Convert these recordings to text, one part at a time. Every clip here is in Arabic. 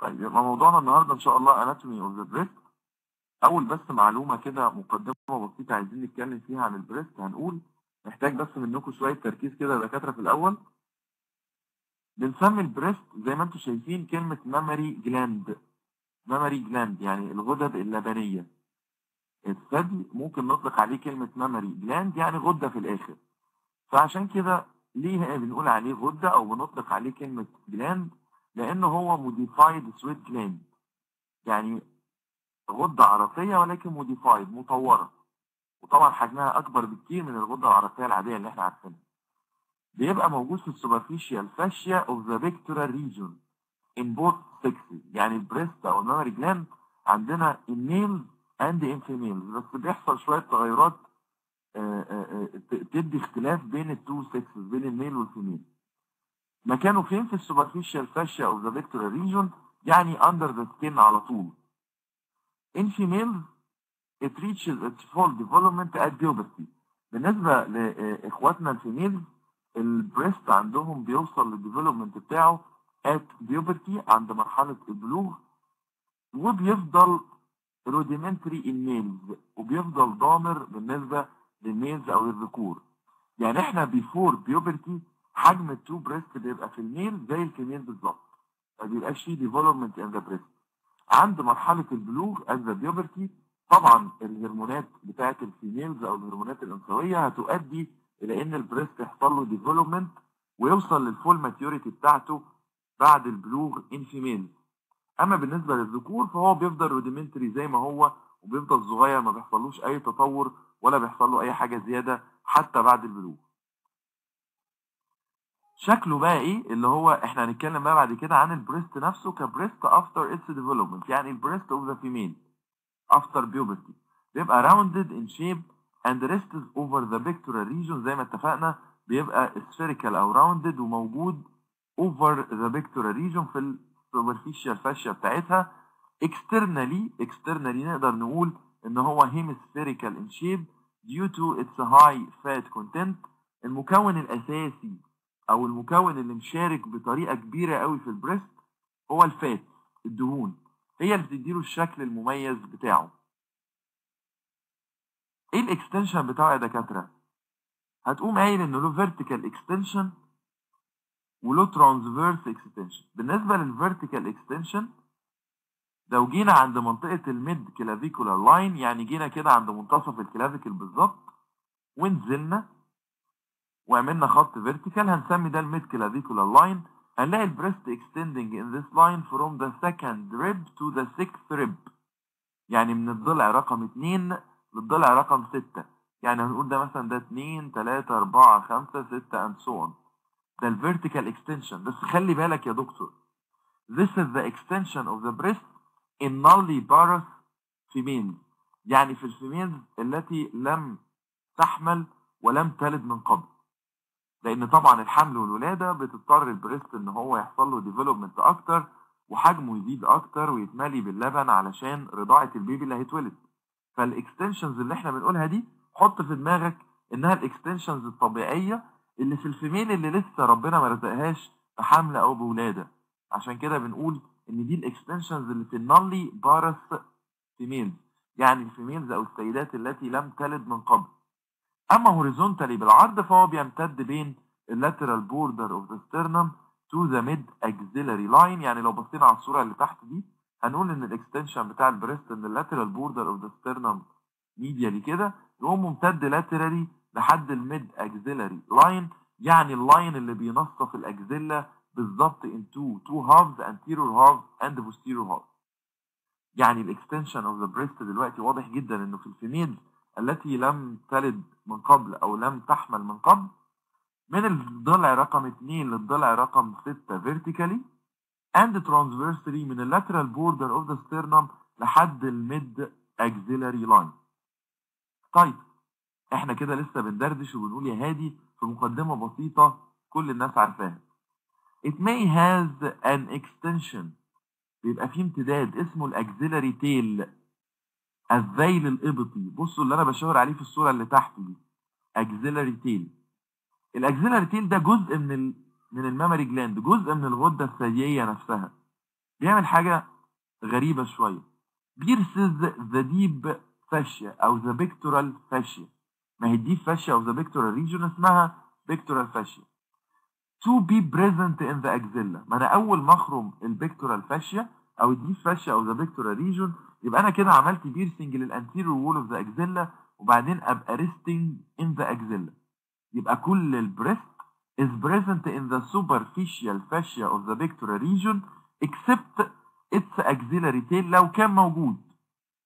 طيب يبقى موضوعنا النهارده إن شاء الله anatomy of the breast أول بس معلومة كده مقدمة بسيطة عايزين نتكلم فيها عن ال breast هنقول. محتاج بس منكم شوية تركيز كده يا دكاترة في الأول. بنسمي ال breast زي ما أنتم شايفين كلمة mammary gland mammary gland يعني الغدد اللبنية. الثدي ممكن نطلق عليه كلمة mammary gland يعني غدة في الآخر. فعشان كده ليه بنقول عليه غدة أو بنطلق عليه كلمة gland لأن هو modified sweat gland يعني غدة عرقية ولكن modified مطورة. وطبعا حجمها أكبر بكتير من الغدة العرقية العادية اللي إحنا عارفينها. بيبقى موجود في ال superficial fascia of the pectoral region in both sexes. يعني ال breast أو ال mammary gland عندنا in and in in بس بيحصل شوية تغيرات آه، آه، آه، تدي اختلاف بين ال two sexes بين ال male وال female. مكانه فين في ال superficial fascia of the pectoral region يعني under the skin على طول. In females it reaches its full development at puberty. بالنسبة لإخواتنا ال females ال breast عندهم بيوصل لل development بتاعه at puberty عند مرحلة البلوغ وبيفضل rudimentary in males وبيفضل ضامر بالنسبة لل males أو للذكور يعني إحنا before puberty حجم ال two breast بيبقى في ال male زي ال female بالظبط. ما بيبقاش فيه development in the breast عند مرحلة البلوغ at the puberty طبعا الهرمونات بتاعة ال females أو الهرمونات الأنثوية هتؤدي إلى إن ال breast يحصل له development ويوصل لل full maturity بتاعته بعد البلوغ in female أما بالنسبة للذكور فهو بيفضل rudimentary زي ما هو وبيفضل صغير ما بيحصلوش أي تطور ولا بيحصل له أي حاجة زيادة حتى بعد البلوغ. شكله بقى إيه؟ اللي هو إحنا هنتكلم بقى بعد كده عن ال breast نفسه ك breast after its development يعني ال breast of the female after puberty بيبقى rounded in shape and rests over the pectoral region زي ما اتفقنا بيبقى spherical أو rounded وموجود over the pectoral region في ال superficial fascia بتاعتها. Externally externally نقدر نقول إن هو hemispherical in shape due to its high fat content. المكون الأساسي أو المكون اللي مشارك بطريقة كبيرة قوي في ال breast هو ال fat الدهون. هي اللي بتديله الشكل المميز بتاعه. إيه ال extension بتاعه يا دكاترة؟ هتقوم قايل إنه له vertical extension وله transverse extension بالنسبة لل vertical extension لو جينا عند منطقة ال midclavicular line يعني جينا كده عند منتصف ال clavicle بالظبط ونزلنا وعملنا خط vertical هنسمي ده ال midclavicular line هنلاقي ال breast extending in this line from the second rib to the sixth rib. يعني من الضلع رقم 2 للضلع رقم 6 يعني هنقول ده مثلا ده 2 3 4 5 6 and so on. ده ال vertical extension. بس خلي بالك يا دكتور this is the extension of the breast in nulliparous females. يعني في ال females التي لم تحمل ولم تلد من قبل. لأن طبعا الحمل والولادة بتضطر ال breast إن هو يحصل له development أكتر وحجمه يزيد أكتر ويتملي باللبن علشان رضاعة ال baby اللي هيتولد. فال extensions اللي إحنا بنقولها دي حط في دماغك إنها ال extensions الطبيعية اللي في ال female اللي لسه ربنا ما رزقهاش بحمل أو بولادة. عشان كده بنقول إن دي ال extensions اللي في ال nulliparous females يعني ال females أو السيدات التي لم تلد من قبل. أما horizontally بالعرض فهو بيمتد بين ال lateral border of the sternum to the midaxillary line يعني لو بصينا على الصورة اللي تحت دي هنقول إن ال extension بتاع ال breast إن ال lateral border of the sternum medially كده يقوم ممتد laterally لحد ال midaxillary line يعني ال line اللي بينصف ال axilla بالظبط to two halves anterior half and posterior half يعني ال extension of the breast دلوقتي واضح جدا إنه في ال female التي لم تلد من قبل أو لم تحمل من قبل من الضلع رقم 2 للضلع رقم 6 vertically and transversely من lateral border of the sternum لحد ال mid axillary line. طيب إحنا كده لسه بندردش وبنقول يا هادي في مقدمة بسيطة كل الناس عارفاها. It may has an extension. بيبقى فيه امتداد اسمه ال axillary tail الذيل الإبطي بصوا اللي أنا بشاور عليه في الصورة اللي تحت دي. axillary tail ال axillary tail ده جزء من ال... من ال mammary gland جزء من الغدة الثديية نفسها. بيعمل حاجة غريبة شوية. pierces the deep fascia or the pectoral fascia ما هي ال deep fascia of the pectoral region اسمها pectoral fascia to be present in the axilla. ما أنا أول ما أخرم ال pectoral fascia أو ال deep fascia of the pectoral region يبقى أنا كده عملت piercing لل anterior wall of the axilla وبعدين أبقى resting in the axilla. يبقى كل ال breast is present in the superficial fascia of the pectoral region except its axillary tail لو كان موجود.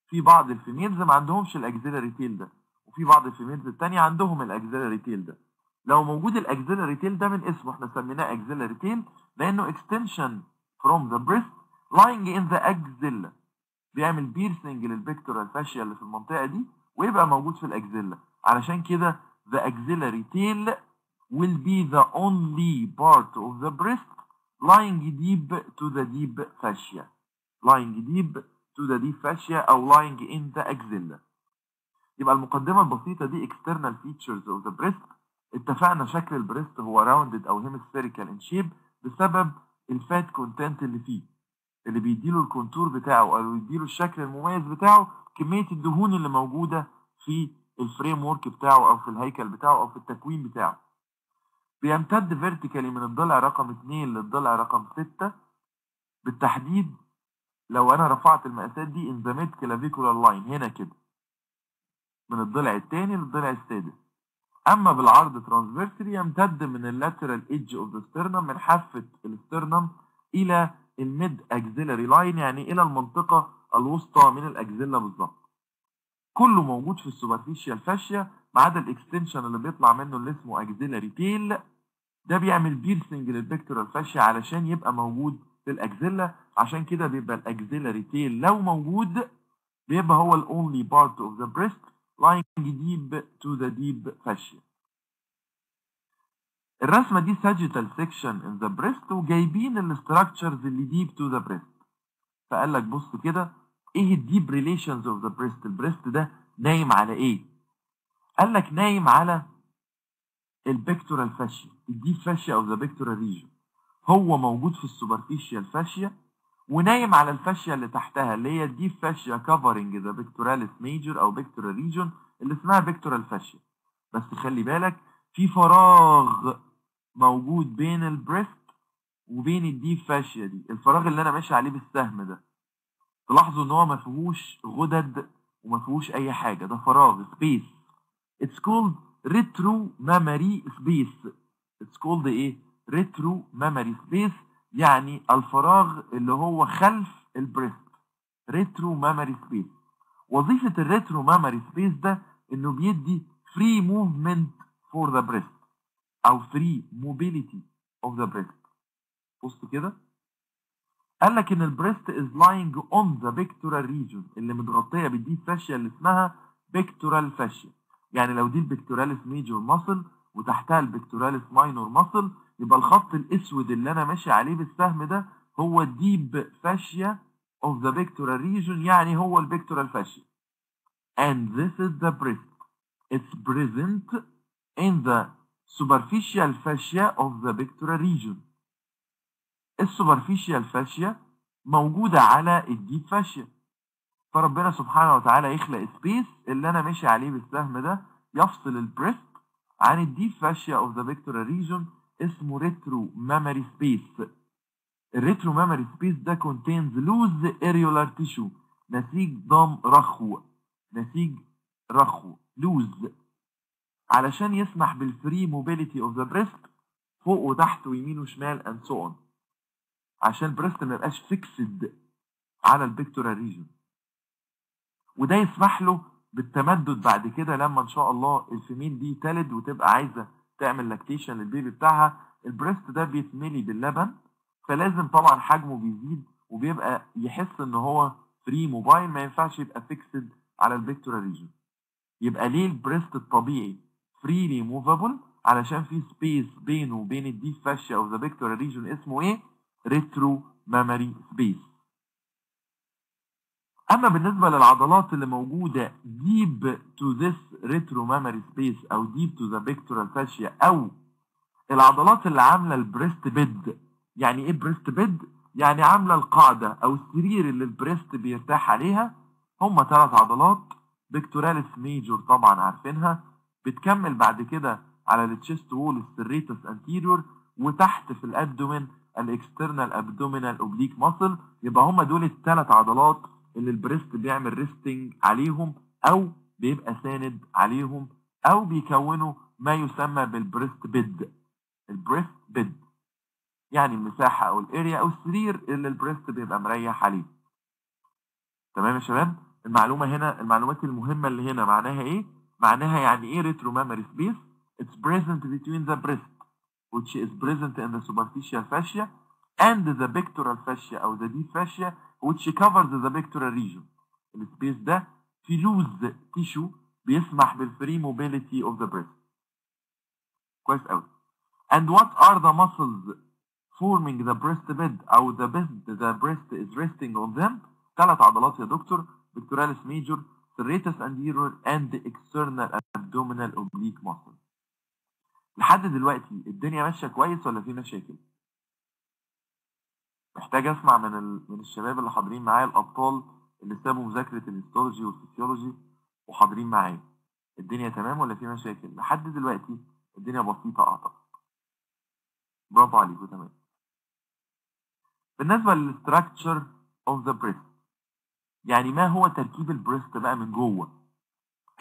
في بعض ال females ما عندهمش ال axillary tail ده وفي بعض ال females التانية عندهم ال axillary tail ده. لو موجود ال axillary tail ده من اسمه إحنا سميناه axillary tail لأنه extension from the breast lying in the axilla. بيعمل piercing لل pectoral fascia اللي في المنطقة دي ويبقى موجود في ال axilla علشان كده the axillary tail will be the only part of the breast lying deep to the deep fascia lying deep to the deep fascia أو lying in the axilla يبقى المقدمة البسيطة دي external features of the breast اتفقنا شكل ال breast هو rounded أو hemispherical in shape بسبب ال fat content اللي فيه اللي بيديله ال contour بتاعه أو بيديله الشكل المميز بتاعه كمية الدهون اللي موجودة في ال framework بتاعه أو في الهيكل بتاعه أو في التكوين بتاعه. بيمتد vertically من الضلع رقم 2 للضلع رقم 6 بالتحديد لو أنا رفعت المقاسات دي in the mid clavicular line هنا كده. من الضلع الثاني للضلع السادس. أما بالعرض transversely يمتد من ال lateral edge of the من حافة ال sternum إلى ال mid axillary line يعني إلى المنطقة الوسطى من ال axilla بالظبط. كله موجود في ال superficial fascia ما عدا ال extension اللي بيطلع منه اللي اسمه axillary tail. ده بيعمل piercing لل pectoral fascia علشان يبقى موجود في ال axilla عشان كده بيبقى ال axillary tail لو موجود بيبقى هو ال only part of the breast lying deep to the deep fascia. الرسمة دي sagittal section in the breast وجايبين ال structures اللي deep to the breast. فقال لك بص كده إيه ال deep relations of the breast ال breast ده نايم على إيه؟ قال لك نايم على ال pectoral fascia ال deep fascia of the pectoral region هو موجود في ال superficial fascia ونايم على ال fascia اللي تحتها اللي هي ال deep fascia covering the pectoralis major أو pectoral region اللي اسمها pectoral fascia بس خلي بالك في فراغ موجود بين ال breast وبين ال deep fascia دي. الفراغ اللي أنا ماشي عليه بالسهم ده تلاحظوا إن هو ما فيهوش غدد وما فيهوش أي حاجة. ده فراغ space it's called retromammary space it's called إيه؟ retromammary space يعني الفراغ اللي هو خلف ال breast. retromammary space وظيفة ال retromammary space ده إنه بيدي free movement for the breast أو free mobility of the breast بص كده. قال لك إن ال breast is lying on the pectoral region اللي متغطية بال deep fascia اللي اسمها pectoral fascia يعني لو دي ال pectoralis major muscle وتحتها ال pectoralis minor muscle يبقى الخط الأسود اللي أنا ماشي عليه بالسهم ده هو ال deep fascia of the pectoral region يعني هو ال pectoral fascia and this is the breast. It's present in the superficial fascia of the pectoral region. ال superficial fascia موجودة على ال deep fascia فربنا سبحانه وتعالى يخلق space اللي أنا ماشي عليه بالسهم ده يفصل ال breast عن ال deep fascia of the pectoral region اسمه retromammary space ال retromammary space ده contains loose areolar tissue نسيج ضام رخو. نسيج رخو loose علشان يسمح بال free mobility of the breast فوق وتحت ويمين وشمال and so on عشان ال breast ما يبقاش fixed على ال pectoral region وده يسمح له بالتمدد بعد كده لما إن شاء الله ال female دي تلد وتبقى عايزة تعمل lactation لل baby بتاعها. ال breast ده بيتملي باللبن فلازم طبعا حجمه بيزيد وبيبقى يحس إن هو free mobile ما ينفعش يبقى fixed على ال pectoral region يبقى ليه ال breast الطبيعي؟ freely movable علشان في space بينه وبين ال deep fascia of the pectoral region اسمه إيه؟ retromammary space أما بالنسبة للعضلات اللي موجودة deep to this retromammary space أو deep to the pectoral fascia أو العضلات اللي عاملة ال breast bed يعني إيه breast bed يعني عاملة القاعدة أو السرير اللي ال breast بيرتاح عليها. هم ثلاث عضلات pectoralis major طبعا عارفينها. بتكمل بعد كده على ال chest wall ال serratus anterior وتحت في ال abdomen ال external abdominal oblique muscle يبقى هم دول الثلاث عضلات اللي ال breast بيعمل resting عليهم أو بيبقى ساند عليهم أو بيكونوا ما يسمى بال breast bed ال breast bed يعني المساحة أو ال area أو السرير اللي ال breast بيبقى مريح عليه. تمام يا شباب؟ المعلومة هنا المعلومات المهمة اللي هنا معناها إيه؟ معناها يعني ايه ريترو مامري سبيس it's present between the breast which is present in the superficial fascia and the pectoral fascia او the deep fascia which covers the pectoral region السبيس ده في لوز تيشو بيسمح بالفري موبيليتي of the breast كويس قوي and what are the muscles forming the breast bed او the bed the breast is resting on them ثلاث عضلات يا دكتور pectoralis major serratus anterior and external abdominal oblique muscle لحد دلوقتي الدنيا ماشية كويس ولا في مشاكل؟ محتاج أسمع من ال... من الشباب اللي حاضرين معايا الأبطال اللي سابوا مذاكرة ال histology وال physiology وحاضرين معايا. الدنيا تمام ولا في مشاكل؟ لحد دلوقتي الدنيا بسيطة أعتقد. برافو عليكم تمام. بالنسبة لل structure of the breast يعني ما هو تركيب ال breast بقى من جوه؟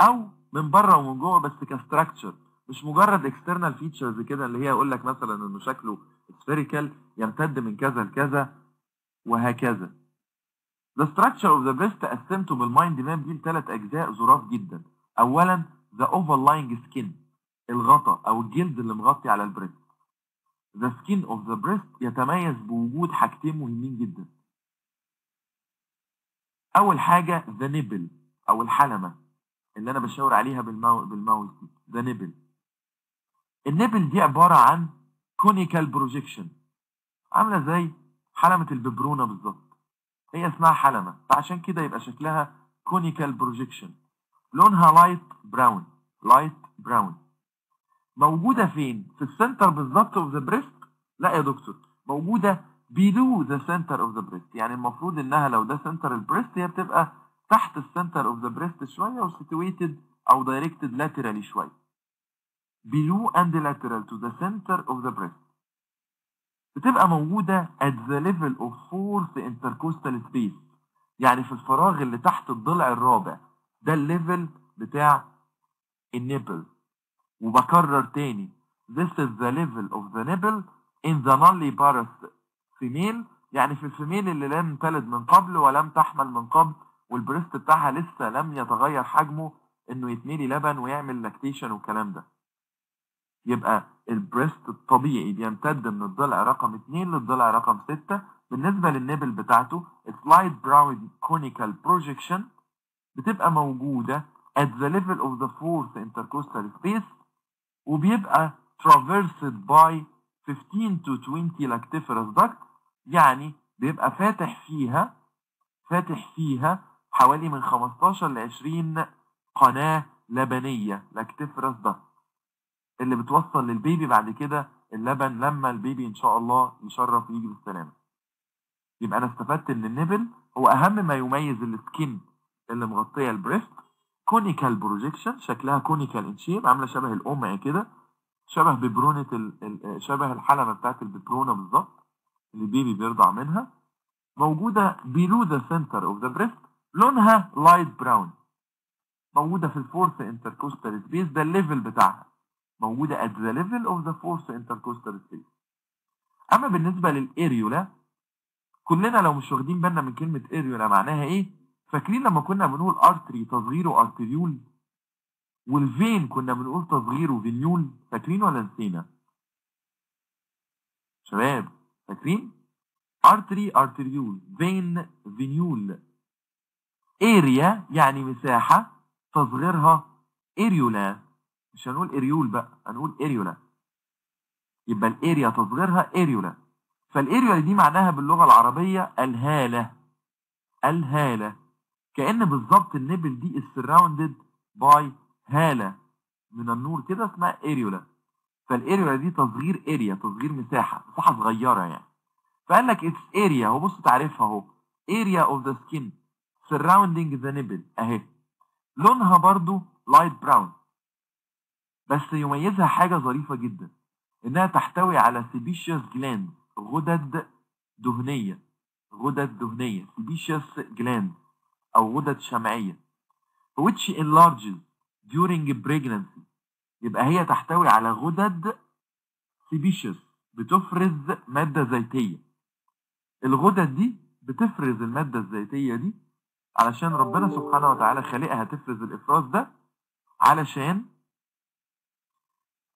أو من بره ومن جوه بس ك structure مش مجرد external features كده اللي هي يقول لك مثلا إنه شكله spherical يمتد من كذا لكذا وهكذا. The structure of the breast قسمته بال mind map دي لثلاث أجزاء ظراف جدا. اولا the overlying skin الغطا أو الجلد اللي مغطي على ال breast. The skin of the breast يتميز بوجود حاجتين مهمين جدا. أول حاجة the nipple أو الحلمة اللي أنا بشاور عليها بال mou... بال mouse the nipple ال nipple دي عبارة عن conical projection عاملة زي حلمة الببرونة بالظبط. هي اسمها حلمة فعشان كده يبقى شكلها conical projection لونها light brown light brown موجودة فين؟ في ال center بالظبط of the breast لا يا دكتور موجودة below the center of the breast. يعني المفروض إنها لو ده center ال breast هي بتبقى تحت ال center of the breast شوية و situated أو directed laterally شوية. Below and lateral to the center of the breast. بتبقى موجودة at the level of fourth intercostal space. يعني في الفراغ اللي تحت الضلع الرابع. ده ال level بتاع ال nipple وبكرر تاني. This is the level of the nipple in the nulliparous female يعني في ال female اللي لم تلد من قبل ولم تحمل من قبل وال breast بتاعها لسه لم يتغير حجمه إنه يتملي لبن ويعمل lactation والكلام ده. يبقى ال breast الطبيعي بيمتد من الضلع رقم 2 للضلع رقم 6 بالنسبة لل nipple بتاعته light brown conical projection بتبقى موجودة at the level of the fourth intercostal space وبيبقى traversed by 15 to 20 lactiferous duct يعني بيبقى فاتح فيها فاتح فيها حوالي من 15 ل 20 قناة لبنية lactiferous duct اللي بتوصل لل baby بعد كده اللبن لما ال baby إن شاء الله يشرف ويجي بالسلامة. يبقى أنا استفدت ان ال nipple. هو أهم ما يميز ال skin اللي مغطية ال breast conical projection شكلها conical in shape عاملة شبه القمع كده شبه ببرونة. شبه الحلمه بتاعت الببرونة بالظبط. ال baby بيرضع منها موجودة below the center of the breast لونها light brown موجودة في ال fourth intercostal space ده ال level بتاعها موجودة at the level of the fourth intercostal space. أما بالنسبة لل areola كلنا لو مش واخدين بالنا من كلمة areola معناها إيه؟ فاكرين لما كنا بنقول artery تصغيره arteriole وال vein كنا بنقول تصغيره venule فاكرين ولا نسينا؟ شباب فاكرين؟ artery arteriole vein venule area يعني مساحة تصغيرها areola مش هنقول areole بقى هنقول areola يبقى ال area تصغيرها areola فال areola دي معناها باللغة العربية الهالة. الهالة. كأن بالظبط ال nipple دي ال surrounded by هالة. من النور كده اسمها areola فال areola دي تصغير area تصغير مساحة مساحة صغيرة يعني. فقال لك it's area هو بص تعريفها اهو. area of the skin surrounding the nipple اهي. لونها برضو light brown. بس يميزها حاجة ظريفة جدا إنها تحتوي على sebaceous gland غدد دهنية. غدد دهنية sebaceous gland أو غدد شمعية. which enlarges during pregnancy. يبقى هي تحتوي على غدد sebaceous بتفرز مادة زيتية. الغدد دي بتفرز المادة الزيتية دي علشان ربنا سبحانه وتعالى خالقها تفرز الإفراز ده علشان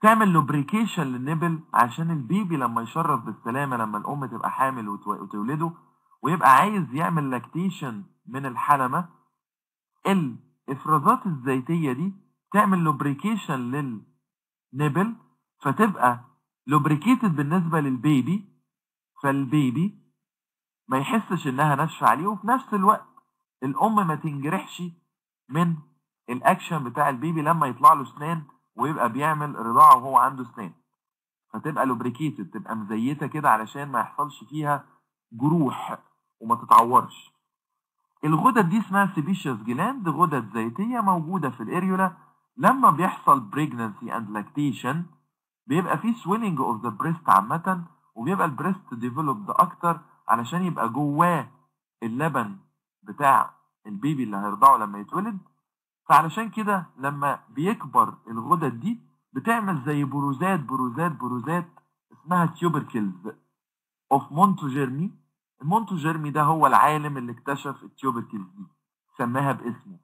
تعمل lubrication لل nipple عشان ال baby لما يشرف بالسلامة لما الأم تبقى حامل وتولده ويبقى عايز يعمل lactation من الحلمة. الإفرازات الزيتية دي تعمل lubrication لل nipple فتبقى lubricated بالنسبة لل baby فال baby ما يحسش إنها ناشفة عليه وفي نفس الوقت الأم ما تنجرحش من الأكشن بتاع ال baby لما يطلع له اسنان ويبقى بيعمل رضاعة وهو عنده اسنان فتبقى lubricated تبقى مزيتة كده علشان ما يحصلش فيها جروح وما تتعورش. الغدد دي اسمها sebaceous gland غدد زيتيه موجودة في ال areola لما بيحصل pregnancy and lactation بيبقى في swelling of the breast عامة وبيبقى ال breast developed أكتر علشان يبقى جواه اللبن بتاع ال baby اللي هيرضعه لما يتولد. فعلشان كده لما بيكبر الغدد دي بتعمل زي بروزات بروزات بروزات اسمها tubercles of Montgomery ال Montgomery ده هو العالم اللي اكتشف ال tubercles دي سماها باسمه.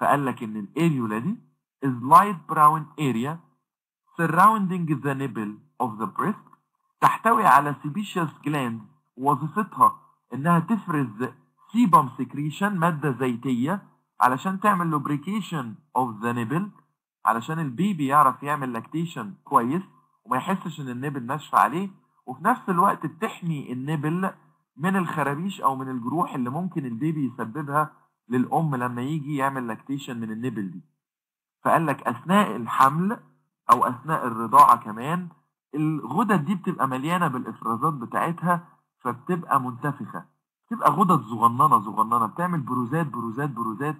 فقال لك إن ال areola دي is light brown area surrounding the nipple of the breast تحتوي على sebaceous glands وظيفتها إنها تفرز sebum secretion مادة زيتية علشان تعمل lubrication of the nipple علشان ال baby يعرف يعمل lactation كويس وما يحسش إن ال nipple ناشفة عليه وفي نفس الوقت بتحمي ال nipple من الخرابيش أو من الجروح اللي ممكن ال baby يسببها للأم لما يجي يعمل lactation من ال nipple دي. فقال لك أثناء الحمل أو أثناء الرضاعة كمان الغدد دي بتبقى مليانة بالإفرازات بتاعتها فبتبقى منتفخة. بتبقى غدد صغننة صغننة بتعمل بروزات بروزات بروزات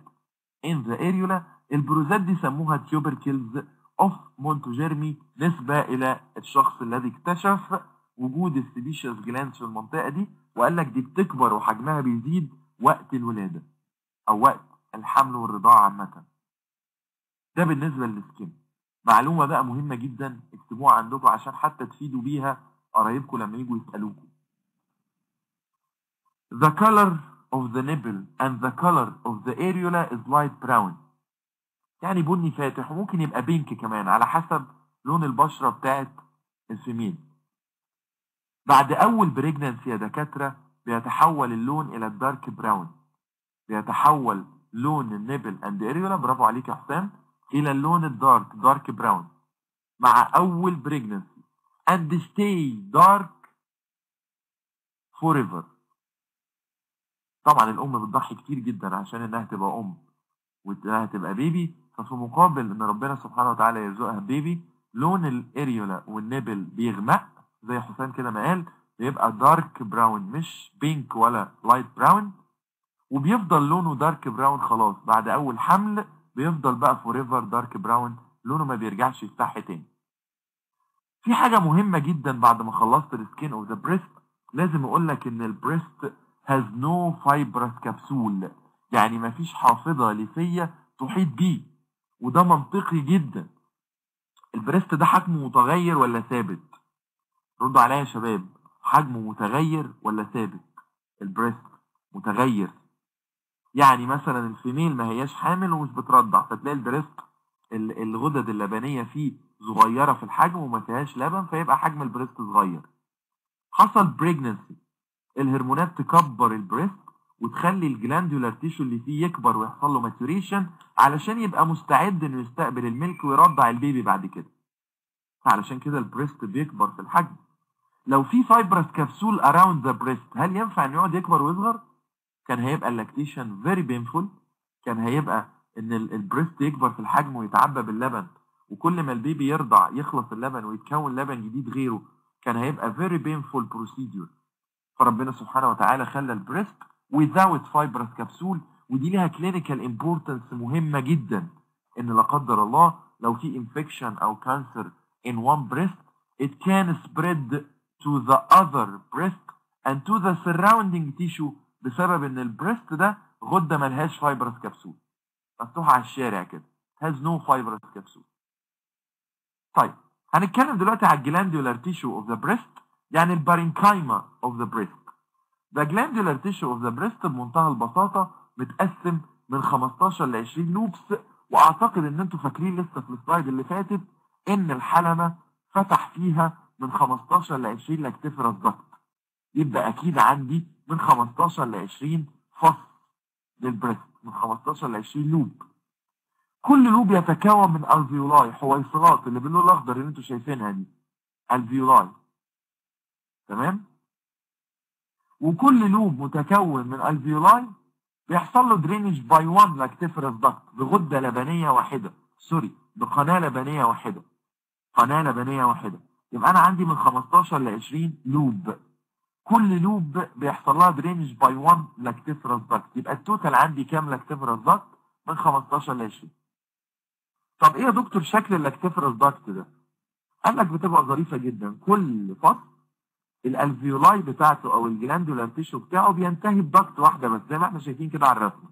in the areola. البروزات دي سموها tubercles of Montgomery نسبة إلى الشخص الذي اكتشف وجود ال sebaceous gland في المنطقة دي وقال لك دي بتكبر وحجمها بيزيد وقت الولادة. أو وقت الحمل والرضاعة عامة ده بالنسبة للسكين معلومة بقى مهمة جدا اكتبوها عندكم عشان حتى تفيدوا بيها قرايبكم لما يجوا يسألوكم The color of the nipple and the color of the areola is light brown. يعني بني فاتح وممكن يبقى بينك كمان على حسب لون البشرة بتاعت الفيميل. بعد أول pregnancy يا دكاترة بيتحول اللون إلى ال dark brown. بيتحول لون ال nipple and areola برافو عليك يا حسام. إلى اللون ال dark dark brown مع أول pregnancy and stay dark forever. طبعا الأم بتضحي كتير جدا عشان إنها تبقى أم. وإنها تبقى baby ففي مقابل إن ربنا سبحانه وتعالى يرزقها baby لون ال areola وال nipple بيغمق. زي حسام كده ما قال بيبقى dark brown مش pink ولا light brown وبيفضل لونه dark brown خلاص. بعد أول حمل بيفضل بقى forever dark brown لونه ما بيرجعش يفتح تاني. في حاجة مهمة جدا بعد ما خلصت ال skin of the breast لازم أقول لك إن ال breast has no fibrous capsule. يعني مفيش حافظة ليفية تحيط بيه وده منطقي جدا. ال breast ده حجمه متغير ولا ثابت؟ ردوا عليا يا شباب حجمه متغير ولا ثابت؟ ال breast متغير. يعني مثلا ال female ما هياش حامل ومش بترضع فتلاقي ال breast الغدد اللبنية فيه صغيرة في الحجم وما فيهاش لبن فيبقى حجم ال breast صغير. حصل pregnancy الهرمونات تكبر ال breast وتخلي ال glandular tissue اللي فيه يكبر ويحصل له maturation علشان يبقى مستعد إنه يستقبل ال milk ويرضع ال baby بعد كده. فعلشان كده ال breast بيكبر في الحجم. لو في fibrous capsule around the breast هل ينفع إنه يقعد يكبر ويصغر؟ كان هيبقى ال lactation very painful كان هيبقى إن ال breast يكبر في الحجم ويتعبى باللبن وكل ما ال baby يرضع يخلص اللبن ويتكون لبن جديد غيره كان هيبقى very painful procedure فربنا سبحانه وتعالى خلى ال breast without fibrous capsule ودي ليها clinical importance مهمة جدا إن لا قدر الله لو في infection أو cancer in one breast it can spread to the other breast and to the surrounding tissue بسبب إن ال breast ده غدة ملهاش fibrous capsule. مفتوحه على الشارع كده. Has no fibrous capsule طيب هنتكلم دلوقتي على ال glandular tissue of the breast يعني ال parenchyma of the breast. The glandular tissue of the breast بمنتهى البساطة متقسم من 15 ل 20 lobes وأعتقد إن أنتوا فاكرين لسه في ال slide اللي فاتت إن الحلمة فتح فيها من 15 ل 20 lactiferous duct. يبقى أكيد عندي من 15 ل 20 فص لل breast من 15 ل 20 lobe. كل lobe يتكون من alveoli حويصلات اللي باللون الأخضر اللي أنتوا شايفينها دي. alveoli. تمام؟ وكل lobe متكون من alveoli بيحصل له draining by 1 lactiferous duct بغدة لبنية واحدة. sorry بقناة لبنية واحدة. قناة لبنية واحدة. يبقى أنا عندي من 15 ل 20 lobe. كل lobe بيحصل لها draining by 1 lactiferous duct يبقى ال total عندي كام lactiferous duct من 15 ل 20 طب إيه يا دكتور شكل ال lactiferous duct ده؟ قال لك بتبقى ظريفة جدا. كل فص ال alveoli بتاعته أو ال glandular tissue بتاعه بينتهي ب duct واحدة بس زي ما إحنا شايفين كده على الرسمة.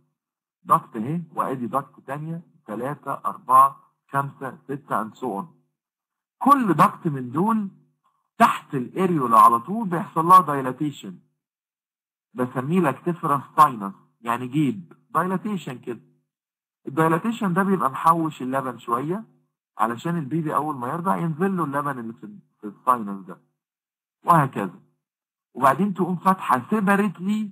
duct اهي وادي duct ثانية ثلاثة أربعة خمسة ستة and so on كل duct من دول تحت ال areola على طول بيحصل لها dilatation بسميه lactiferous sinus يعني جيب. dilatation كده. ال dilatation ده بيبقى محوش اللبن شوية علشان ال baby أول ما يرضع ينزل له اللبن اللي في ال sinus ده. وهكذا. وبعدين تقوم فاتحة separately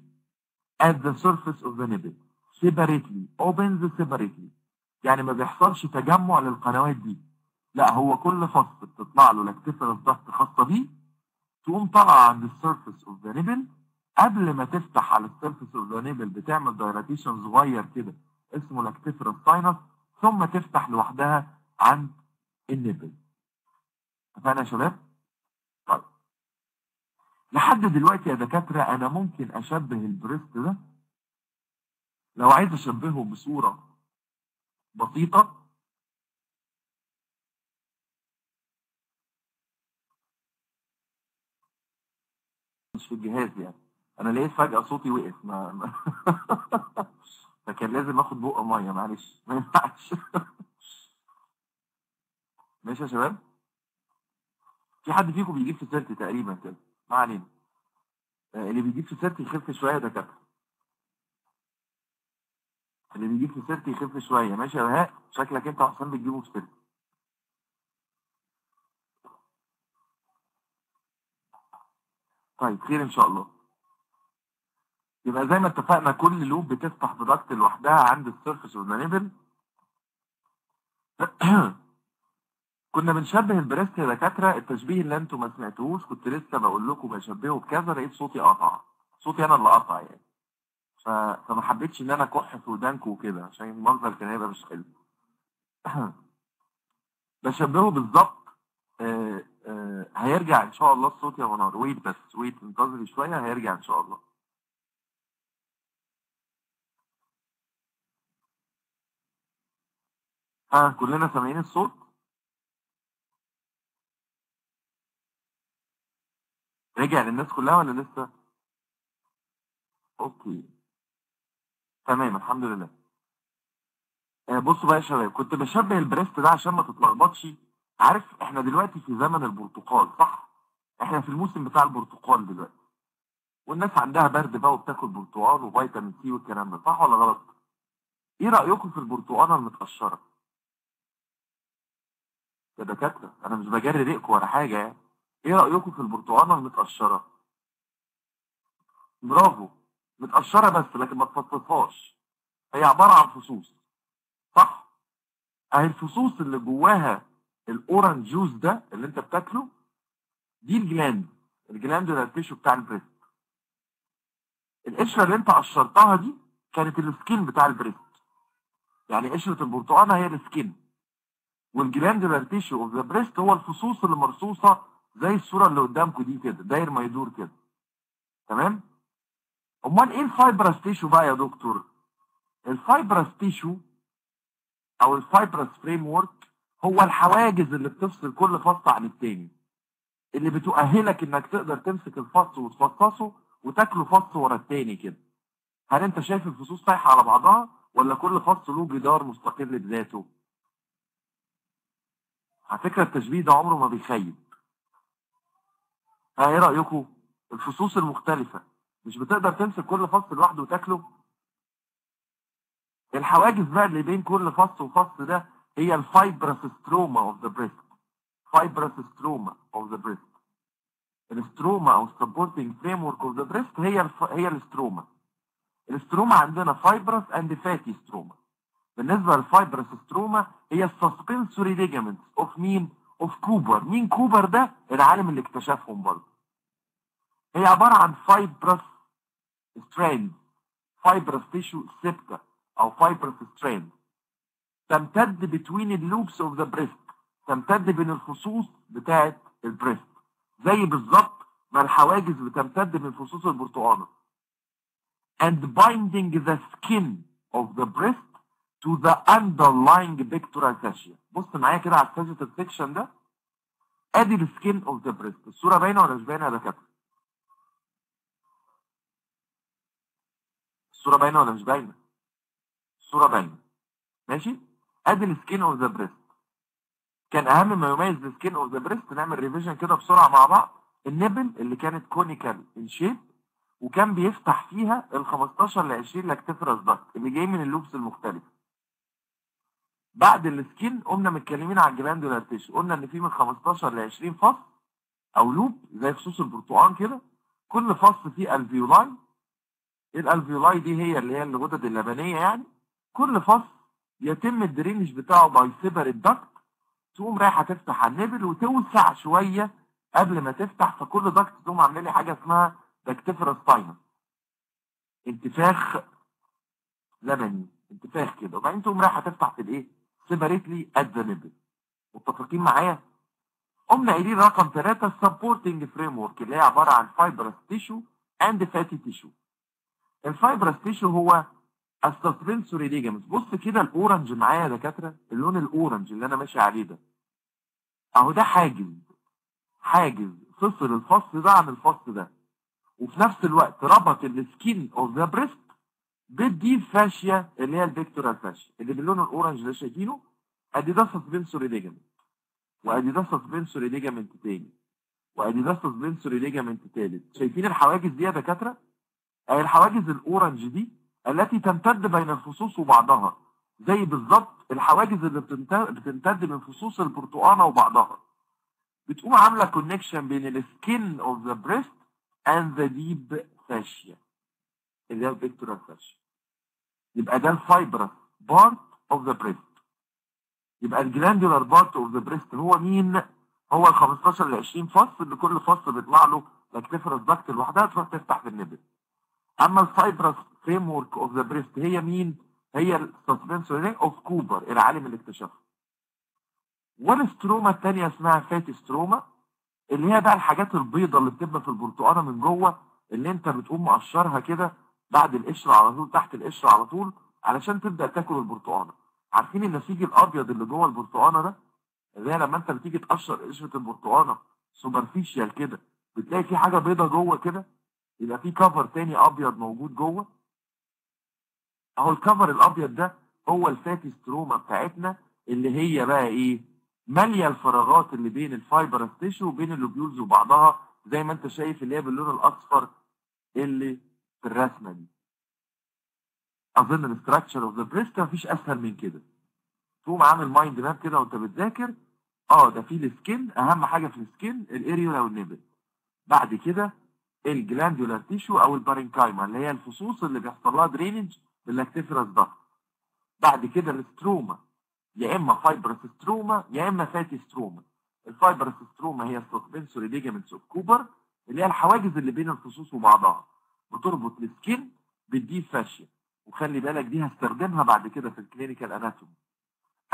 at the surface of the nipple. separately. opens separately. يعني ما بيحصلش تجمع للقنوات دي. لا هو كل فص بتطلع له lactiferous duct خاصه بيه تقوم طالعه عند ال surface of the nipple قبل ما تفتح على ال surface of the nipple بتعمل dilatation صغير كده اسمه lactiferous sinus ثم تفتح لوحدها عند ال nipple اتفقنا يا شباب؟ طيب. لحد دلوقتي يا دكاترة أنا ممكن أشبه ال breast ده؟ لو عايز أشبهه بصورة بسيطة مش في الجهاز يعني. أنا لقيت فجأة صوتي وقف ما, ما فكان لازم آخد بقى مية معلش. ما ينفعش ماشي يا شباب؟ في حد فيكم بيجيب في سيرتي تقريبا كده. ما علينا. آه، اللي بيجيب في سيرتي يخف شوية ده كده اللي بيجيب في سيرتي يخف شوية. ماشي يا بهاء شكلك أنت وحسام بتجيبه في سيرتي طيب خير إن شاء الله. يبقى زي ما اتفقنا كل lobe بتفتح ب duct لوحدها عند ال surface of the nipple كنا بنشبه ال breast يا دكاتره التشبيه اللي أنتم ما سمعتوهوش كنت لسه بقول لكم بشبهه بكذا لقيت صوتي قطع. صوتي أنا اللي قطع يعني. ف... فما حبيتش إن أنا أكح في ودانكم وكده عشان المنظر كان هيبقى مش حلو. بشبهه بالظبط آه، هيرجع إن شاء الله الصوت يا منار. wait بس wait انتظري شوية هيرجع إن شاء الله. ها كلنا سامعين الصوت؟ رجع للناس كلها ولا لسه؟ okay. تمام الحمد لله. آه، بصوا بقى يا شباب كنت بشبه البريست ده عشان ما تتلخبطش. عارف إحنا دلوقتي في زمن البرتقال صح؟ إحنا في الموسم بتاع البرتقال دلوقتي. والناس عندها برد بقى وبتاكل برتقال وفيتامين سي والكلام ده صح ولا غلط؟ إيه رأيكم في البرتقالة المتقشرة؟ يا دكاترة أنا مش بجري ريقكم ولا حاجة يعني. إيه رأيكم في البرتقالة المتقشرة؟ برافو. متقشرة بس لكن ما تفصصهاش هي عبارة عن فصوص صح؟ أهي الفصوص اللي جواها ال orange juice ده اللي انت بتاكله دي ال gland. ال gland ده ال tissue بتاع ال breast. القشرة اللي انت قشرتها دي كانت ال skin بتاع ال breast. يعني قشرة البرتقاله هي ال skin. وال glandular tissue of the breast هو الفصوص اللي مرصوصة زي الصورة اللي قدامكم دي كده داير ما يدور كده. تمام؟ أمال إيه ال fibrous tissue بقى يا دكتور؟ ال fibrous tissue أو ال fibrous framework هو الحواجز اللي بتفصل كل فص عن التاني. اللي بتؤهلك إنك تقدر تمسك الفص وتفصصه وتاكله فص ورا التاني كده. هل أنت شايف الفصوص سايحه على بعضها ولا كل فص له جدار مستقل بذاته؟ على فكرة التشبيه ده عمره ما بيخيب. ها إيه رأيكم؟ الفصوص المختلفة. مش بتقدر تمسك كل فص لوحده وتاكله؟ الحواجز بقى اللي بين كل فص وفص ده هي ال fibrous stroma of the breast fibrous stroma of the breast ال stroma أو ال supporting framework of the breast هي الف... هي ال stroma ال stroma عندنا fibrous and fatty stroma بالنسبة لل fibrous stroma هي ال suspensory ligaments of مين؟ of Cooper. مين كوبر ده؟ العالم اللي اكتشفهم برضه. هي عبارة عن fibrous strand fibrous tissue septa أو fibrous strand تمتد between ال lobes of the breast تمتد بين الفصوص بتاعه ال breast زي بالظبط ما الحواجز بتمتد من فصوص البرتقانة. And binding the skin of the breast to the underlying pectoral fascia. بص معايا كده على ال sagittal section ده. ادي ال skin of the breast الصورة باينة ولا مش باينة يا دكاترة؟ الصورة باينة ولا مش باينة؟ الصورة باينة. ماشي؟ ادي ال skin of the breast كان أهم ما يميز ال skin of the breast نعمل revision كده بسرعة مع بعض. ال nipple اللي كانت conical in shape وكان بيفتح فيها ال 15 ل 20 lactiferous duct اللي جاي من ال lobes المختلفة. بعد ال skin قمنا متكلمين على ال glandular tissue قلنا إن في من 15 ل 20 فص أو lobe زي فصوص البرتقال كده. كل فص فيه alveoli ال alveoli دي هي اللي هي الغدد اللبنية يعني. كل فص يتم ال drainage بتاعه by separate duct تقوم رايحة تفتح على ال nipple وتوسع شوية قبل ما تفتح فكل duct تقوم عاملة لي حاجة اسمها lactiferous sinus انتفاخ لبني انتفاخ كده وبعدين تقوم رايحة تفتح في الايه؟ separately at the nipple متفقين معايا؟ قمنا قايلين رقم ثلاثة ال supporting framework اللي هي عبارة عن fibrous tissue and fatty tissue ال fibrous tissue هو ال suspensory ligament بص كده ال orange معايا يا دكاترة. اللون ال orange اللي أنا ماشي عليه ده. أهو ده حاجز. حاجز. فصل الفص ده عن الفص ده. وفي نفس الوقت ربط ال skin of the breast بال deep fascia اللي هي ال pectoral fascia اللي باللون ال orange اللي شايفينه؟ أدي ده suspensory ligament. وأدي ده suspensory ligament تاني. وأدي ده suspensory ligament تالت. شايفين الحواجز دي يا دكاترة؟ اهي الحواجز ال orange دي التي تمتد بين الفصوص وبعضها زي بالظبط الحواجز اللي بتمتد من فصوص البرتقانة وبعضها. بتقوم عاملة connection بين ال skin of the breast and the deep fascia اللي هي ال pectoral fascia يبقى ده ال fibrous part of the breast يبقى ال glandular part of the breast هو مين؟ هو ال 15 ل 20 فص اللي كل فص بيطلع له lactiferous duct لوحدها تروح تفتح في ال nipple أما ال fibrous framework of the breast هي مين؟ هي ال suspensory of Cooper العالم اللي اكتشفها. وال stroma الثانية اسمها fat stroma اللي هي بقى الحاجات البيضة اللي بتبقى في البرتقانة من جوه اللي انت بتقوم مقشرها كده بعد القشر على طول تحت القشر على طول علشان تبدأ تاكل البرتقانة. عارفين النسيج الأبيض اللي جوه البرتقانة ده؟ اللي هي لما انت بتيجي تقشر قشرة البرتقانة superficial كده بتلاقي في حاجة بيضة جوه كده يبقى في cover تاني أبيض موجود جوه أهو ال cover الأبيض ده هو ال fatty stroma بتاعتنا اللي هي بقى إيه؟ مالية الفراغات اللي بين ال fibrous tissue وبين ال lobules وبعضها زي ما أنت شايف اللي هي باللون الأصفر اللي في الرسمة دي. أظن ال structure of the breast مفيش أسهل من كده. تقوم عامل mind map كده وأنت بتذاكر. آه ده في ال skin أهم حاجة في ال skin ال areola وال nipple بعد كده ال glandular tissue أو ال parenchyma اللي هي الفصوص اللي بيحصل لها drainage بال lactiferous duct بعد كده ال stroma يا إما fibrous stroma يا إما fatty stroma. ال fibrous stroma هي ال suspensory ligaments of Cooper اللي هي الحواجز اللي بين الفصوص وبعضها. بتربط ال skin بال deep fascia. وخلي بالك دي هستخدمها بعد كده في ال clinical anatomy.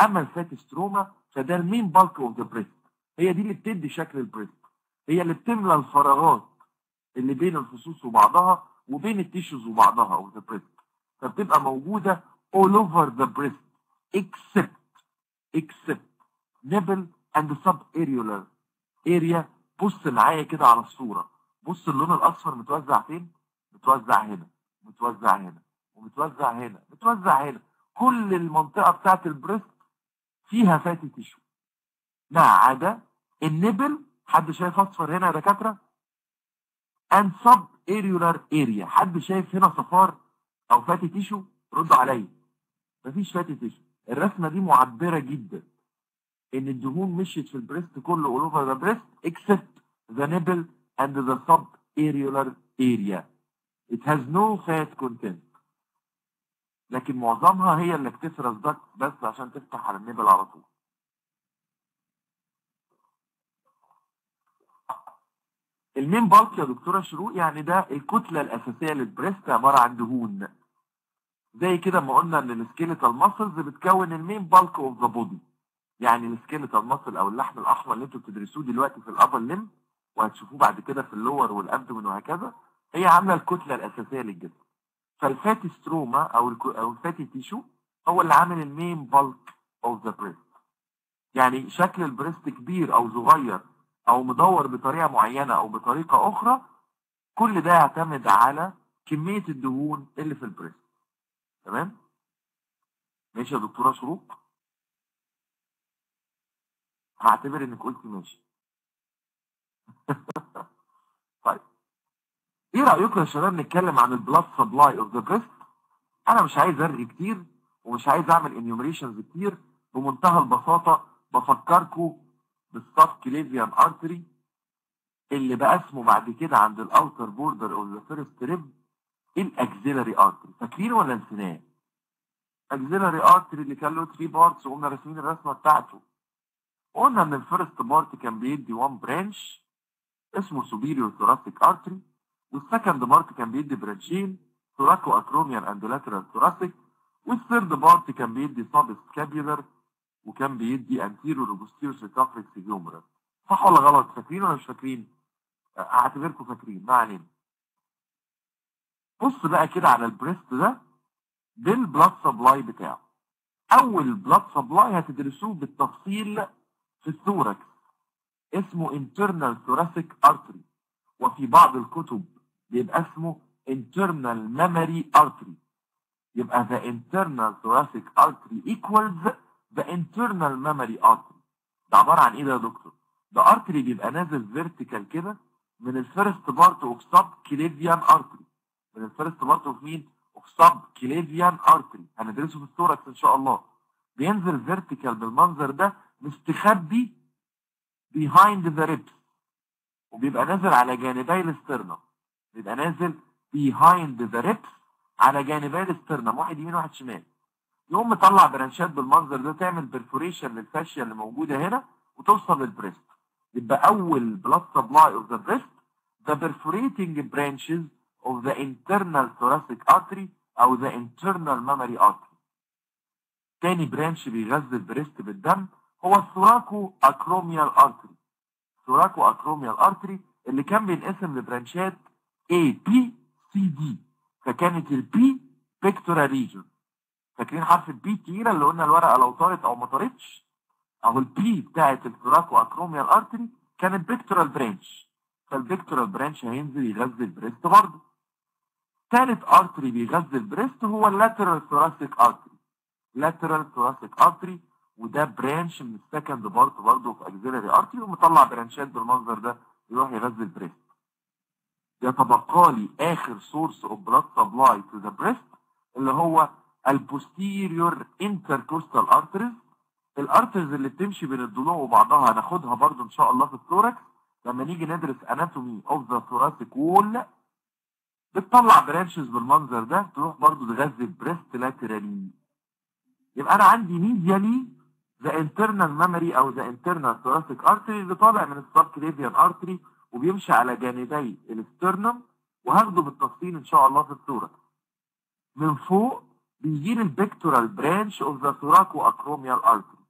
أما ال fatty stroma فده ال main bulk of the breast هي دي اللي بتدي شكل ال breast. هي اللي بتملى الفراغات اللي بين الفصوص وبعضها وبين ال tissues وبعضها of the breast فبتبقى موجودة all over the breast except except nipple and subareolar area. بص معايا كده على الصورة. بص اللون الأصفر متوزع فين؟ متوزع هنا متوزع هنا ومتوزع هنا متوزع هنا. كل المنطقة بتاعت ال breast فيها fatty tissue ما عدا ال nipple حد شايف أصفر هنا يا دكاترة؟ and subareolar area. حد شايف هنا صفار؟ أو fatty tissue رد عليا. مفيش fatty tissue الرسمة دي معبرة جدا. إن الدهون مشيت في ال breast كله all over the breast except the nipple and the sub areolar area. It has no fat content. لكن معظمها هي اللي بتفرز duct بس عشان تفتح على ال nipple على طول. ال main bulk يا دكتورة شروق يعني ده الكتلة الأساسية لل breast عبارة عن دهون. زي كده ما قلنا إن ال skeletal muscles بتكون ال main bulk of the body يعني ال skeletal muscle أو اللحم الأحمر اللي أنتوا بتدرسوه دلوقتي في ال upper limb وهتشوفوه بعد كده في ال lower وال abdomen وهكذا هي عاملة الكتلة الأساسية للجسم. فال fatty stroma أو أو ال fatty tissue هو اللي عامل ال main bulk of the breast يعني شكل ال breast كبير أو صغير أو مدور بطريقة معينة أو بطريقة أخرى كل ده يعتمد على كمية الدهون اللي في ال breast. تمام؟ ماشي يا دكتورة شروق؟ هعتبر إنك قلتي ماشي. طيب. إيه رأيكم يا شباب نتكلم عن ال blood supply of the breast أنا مش عايز أرغي كتير ومش عايز أعمل enumerations كتير بمنتهى البساطة بفكركم بال subclavian artery اللي بقى اسمه بعد كده عند ال outer border of the first rib ال axillary artery فاكرينه ولا نسيناه؟ axillary artery اللي كان له 3 parts وقمنا راسمين الرسمة بتاعته. قلنا إن ال first part كان بيدي 1 branch اسمه superior thoracic artery وال second part كان بيدي branch ين thoracoacromial and lateral thoracic وال third part كان بيدي subscapular وكان بيدي anterior و posterior circumflex humeral صح ولا غلط؟ فاكرين ولا مش فاكرين؟ أعتبركم فاكرين. ما علينا. بص بقى كده على ال breast ده بال blood supply بتاعه. أول blood supply هتدرسوه بالتفصيل في ال thorax اسمه internal thoracic artery. وفي بعض الكتب بيبقى اسمه internal mammary artery. يبقى the internal thoracic artery equals the internal mammary artery. ده عبارة عن إيه ده يا دكتور؟ ده artery بيبقى نازل vertical كده من ال first part of subclavian artery من ال first part of مين؟ of subclavian artery. هندرسه في ال thorax إن شاء الله. بينزل vertical بالمنظر ده مستخبي behind the ribs. وبيبقى نازل على جانبي ال sternum. بيبقى نازل behind the ribs على جانبي ال sternum. واحد يمين واحد شمال. يقوم مطلع branch ات بالمنظر ده تعمل perforation لل fascia اللي موجودة هنا وتوصل لل breast. يبقى أول blood supply of the breast the perforating branches of the internal thoracic artery أو the internal mammary artery. تاني branch بيغذي ال breast بالدم هو ال thoracoacromial artery thoracoacromial artery اللي كان بينقسم لبرانشات A B C D. فكانت ال P pectoral region فاكرين حرف ال P تقيله اللي قلنا الورقة لو طارت أو ما طارتش؟ أهو ال P بتاعت ال thoracoacromial artery كانت pectoral branch فال pectoral branch هينزل يغذي ال breast برضه. ثالث artery بيغذي ال breast هو ال lateral thoracic artery lateral thoracic artery وده branch من ال second part برضه في axillary artery ومطلع برانشات بالمنظر ده يروح يغذي ال breast. يتبقى لي آخر source of blood supply to the breast اللي هو ال posterior intercostal arteries ال arteries اللي بتمشي بين الضلوع وبعضها هناخدها برضه إن شاء الله في ال thorax لما نيجي ندرس anatomy of the thoracic wall بتطلع branches بالمنظر ده تروح برضه تغذي ال breast laterally يبقى أنا عندي medially the internal mammary أو the internal thoracic artery اللي طالع من ال subclavian artery وبيمشي على جانبي ال sternum وهاخده بالتفصيل إن شاء الله في الصورة. من فوق بيجي لي ال pectoral branch of the thoracoacromial artery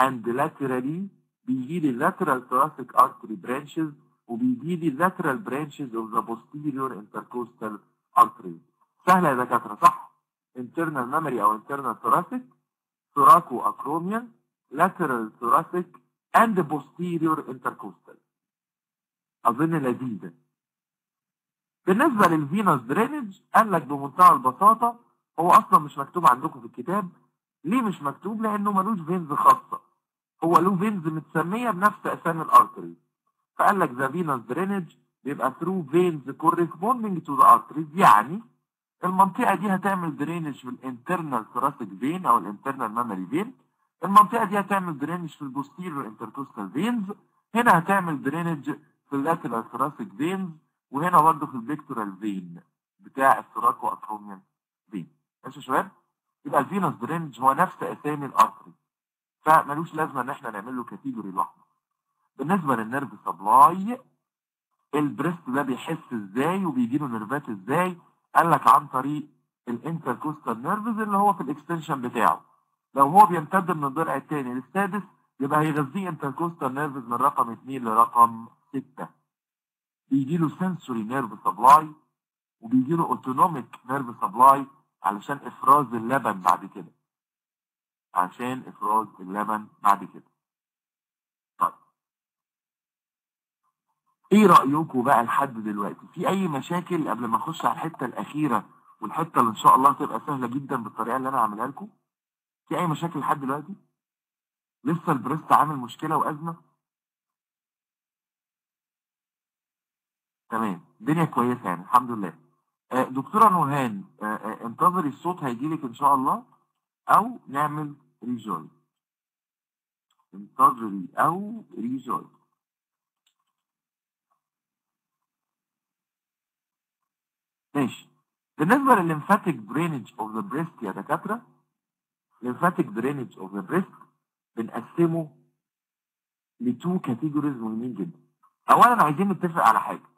and laterally بيجي لي lateral thoracic artery branches وبيجي لي lateral branches of the posterior intercostal artery. سهلة يا دكاترة صح؟ Internal memory أو internal thoracic thoraco acromial lateral thoracic and posterior intercostal. أظن لذيذه بالنسبة للفينوس درينج قال لك بمنتهى البساطة هو أصلا مش مكتوب عندكم في الكتاب. ليه مش مكتوب؟ لأنه ملوش veins خاصة. هو له veins متسمية بنفس أسامي ال artery فقال لك the venous drainage بيبقى through veins corresponding to the arteries يعني المنطقة دي هتعمل drainage في ال internal thoracic vein أو ال internal mammary vein المنطقة دي هتعمل drainage في ال posterior intercostal veins هنا هتعمل drainage في ال lateral thoracic veins وهنا برضه في ال pectoral vein بتاع ال thoracoacromial vein ماشي يا شباب؟ يبقى ال venous drainage هو نفس أسامي ال artery. فملوش لازمة إن إحنا نعمل له category لوحده. بالنسبة لل nerve supply ال breast ده بيحس إزاي وبيجي له نيرفات إزاي؟ قال لك عن طريق ال intercostal nerves اللي هو في ال extension بتاعه. لو هو بيمتد من الضلع الثاني للسادس يبقى هيغذيه intercostal nerves من رقم 2 لرقم 6 بيجي له sensory nerve supply وبيجي له autonomic nerve supply علشان إفراز اللبن بعد كده. عشان إفراز اللبن بعد كده طيب إيه رايكم بقى لحد دلوقتي؟ في أي مشاكل قبل ما اخش على الحتة الأخيرة والحتة اللي إن شاء الله تبقى سهلة جدا بالطريقة اللي أنا هعملها لكم؟ في أي مشاكل لحد دلوقتي؟ لسه ال breast عامل مشكلة وأزمة؟ تمام الدنيا كويسة يعني الحمد لله. آه، دكتورة نورهان آه، آه، انتظري الصوت هيجي لك إن شاء الله أو نعمل rejoin انتظري أو rejoin ماشي بالنسبة للل lymphatic drainage of the breast يا دكاترة lymphatic drainage of the breast بنقسمه ل two categories مهمين جدا. اولا عايزين نتفق على حاجة.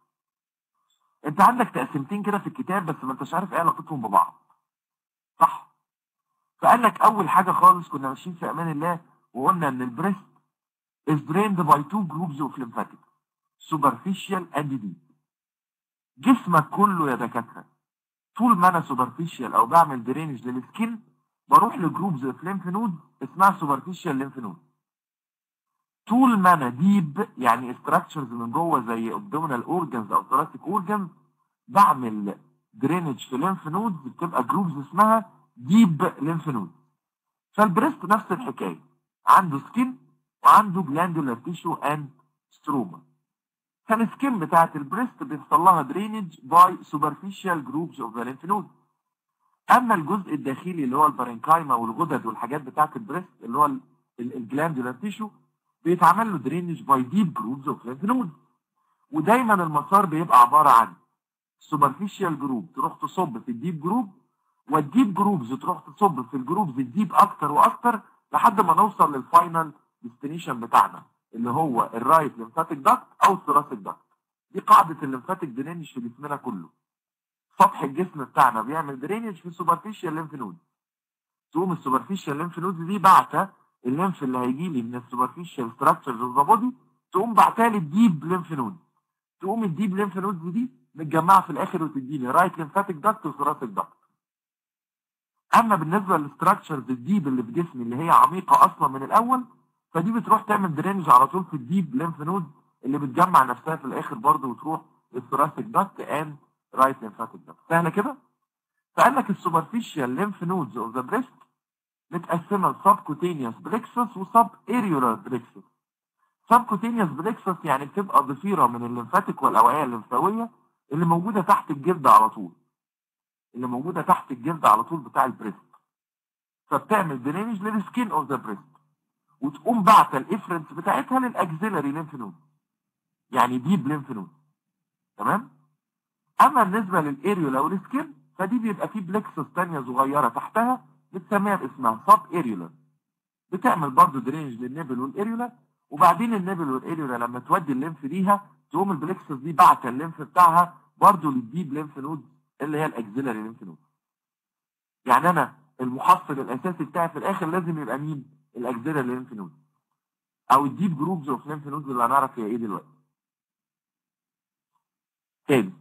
أنت عندك تقسيمتين كده في الكتاب بس ما أنتش عارف إيه علاقتهم ببعض. صح؟ فقال لك أول حاجة خالص كنا ماشيين في أمان الله وقلنا إن ال breast is drained by two groups of lymphatic superficial and deep. جسمك كله يا دكاترة. طول ما أنا superficial أو بعمل drainage لل skin بروح ل groups في lymph node اسمها superficial lymph node طول ما أنا deep يعني structures من جوه زي abdominal organs أو thoracic organs بعمل drainage في lymph nodes بتبقى groups اسمها deep lymph node فال breast نفس الحكاية. عنده skin وعنده glandular tissue and stroma فال skin بتاعت ال breast بيحصل لها drainage by superficial groups of the lymph node أما الجزء الداخلي اللي هو ال parenchyma والغدد والحاجات بتاعت ال breast اللي هو ال glandular tissue بيتعمل له drainage by deep groups of lymph node ودايما المسار بيبقى عبارة عن superficial group تروح تصب في ال deep group وال deep groups تروح تصب في ال groups ال deep أكتر وأكتر لحد ما نوصل لل final destination بتاعنا. اللي هو ال right lymphatic duct أو ال thoracic duct دي قاعدة ال lymphatic drainage في جسمنا كله. سطح الجسم بتاعنا بيعمل drainage في ال superficial lymph node تقوم ال superficial lymph node دي بعتة ال lymph اللي هيجي لي من ال superficial structures of the body تقوم بعتها لي ال deep lymph node تقوم ال deep lymph node دي متجمعة في الآخر وتدي لي right lymphatic duct و thoracic duct أما بالنسبة لل structures ال deep اللي في جسمي اللي هي عميقة أصلا من الأول فدي بتروح تعمل drainage على طول في ال deep lymph node اللي بتجمع نفسها في الآخر برضه وتروح لل thoracic duct and right lymphatic duct سهلة كده؟ فقال لك ال superficial lymph nodes of the breast متقسمة ل subcutaneous plexus و subareolar plexus subcutaneous plexus يعني بتبقى ضفيرة من ال lymphatic والأوعية الليمفاويه اللي موجودة تحت الجلد على طول. اللي موجودة تحت الجلد على طول بتاع ال breast فبتعمل drainage لل skin of the breast وتقوم باعته ال efferents بتاعتها لل axillary lymph node يعني deep lymph node تمام؟ أما بالنسبة لل areola وال skin فدي بيبقى فيه plexus ثانية صغيرة تحتها بتسميها باسمها sub areola. بتعمل برضه درينج للنبل والأريولا وبعدين النبل والأريولا لما تودي الليمف ليها تقوم ال plexus دي بعت ال lymph بتاعها برضه لل deep lymph node اللي هي ال axillary lymph node. يعني أنا المحصل الأساسي بتاعي في الآخر لازم يبقى مين؟ ال axillary lymph node أو ال deep groups of lymph node اللي هنعرف هي إيه دلوقتي. تاني.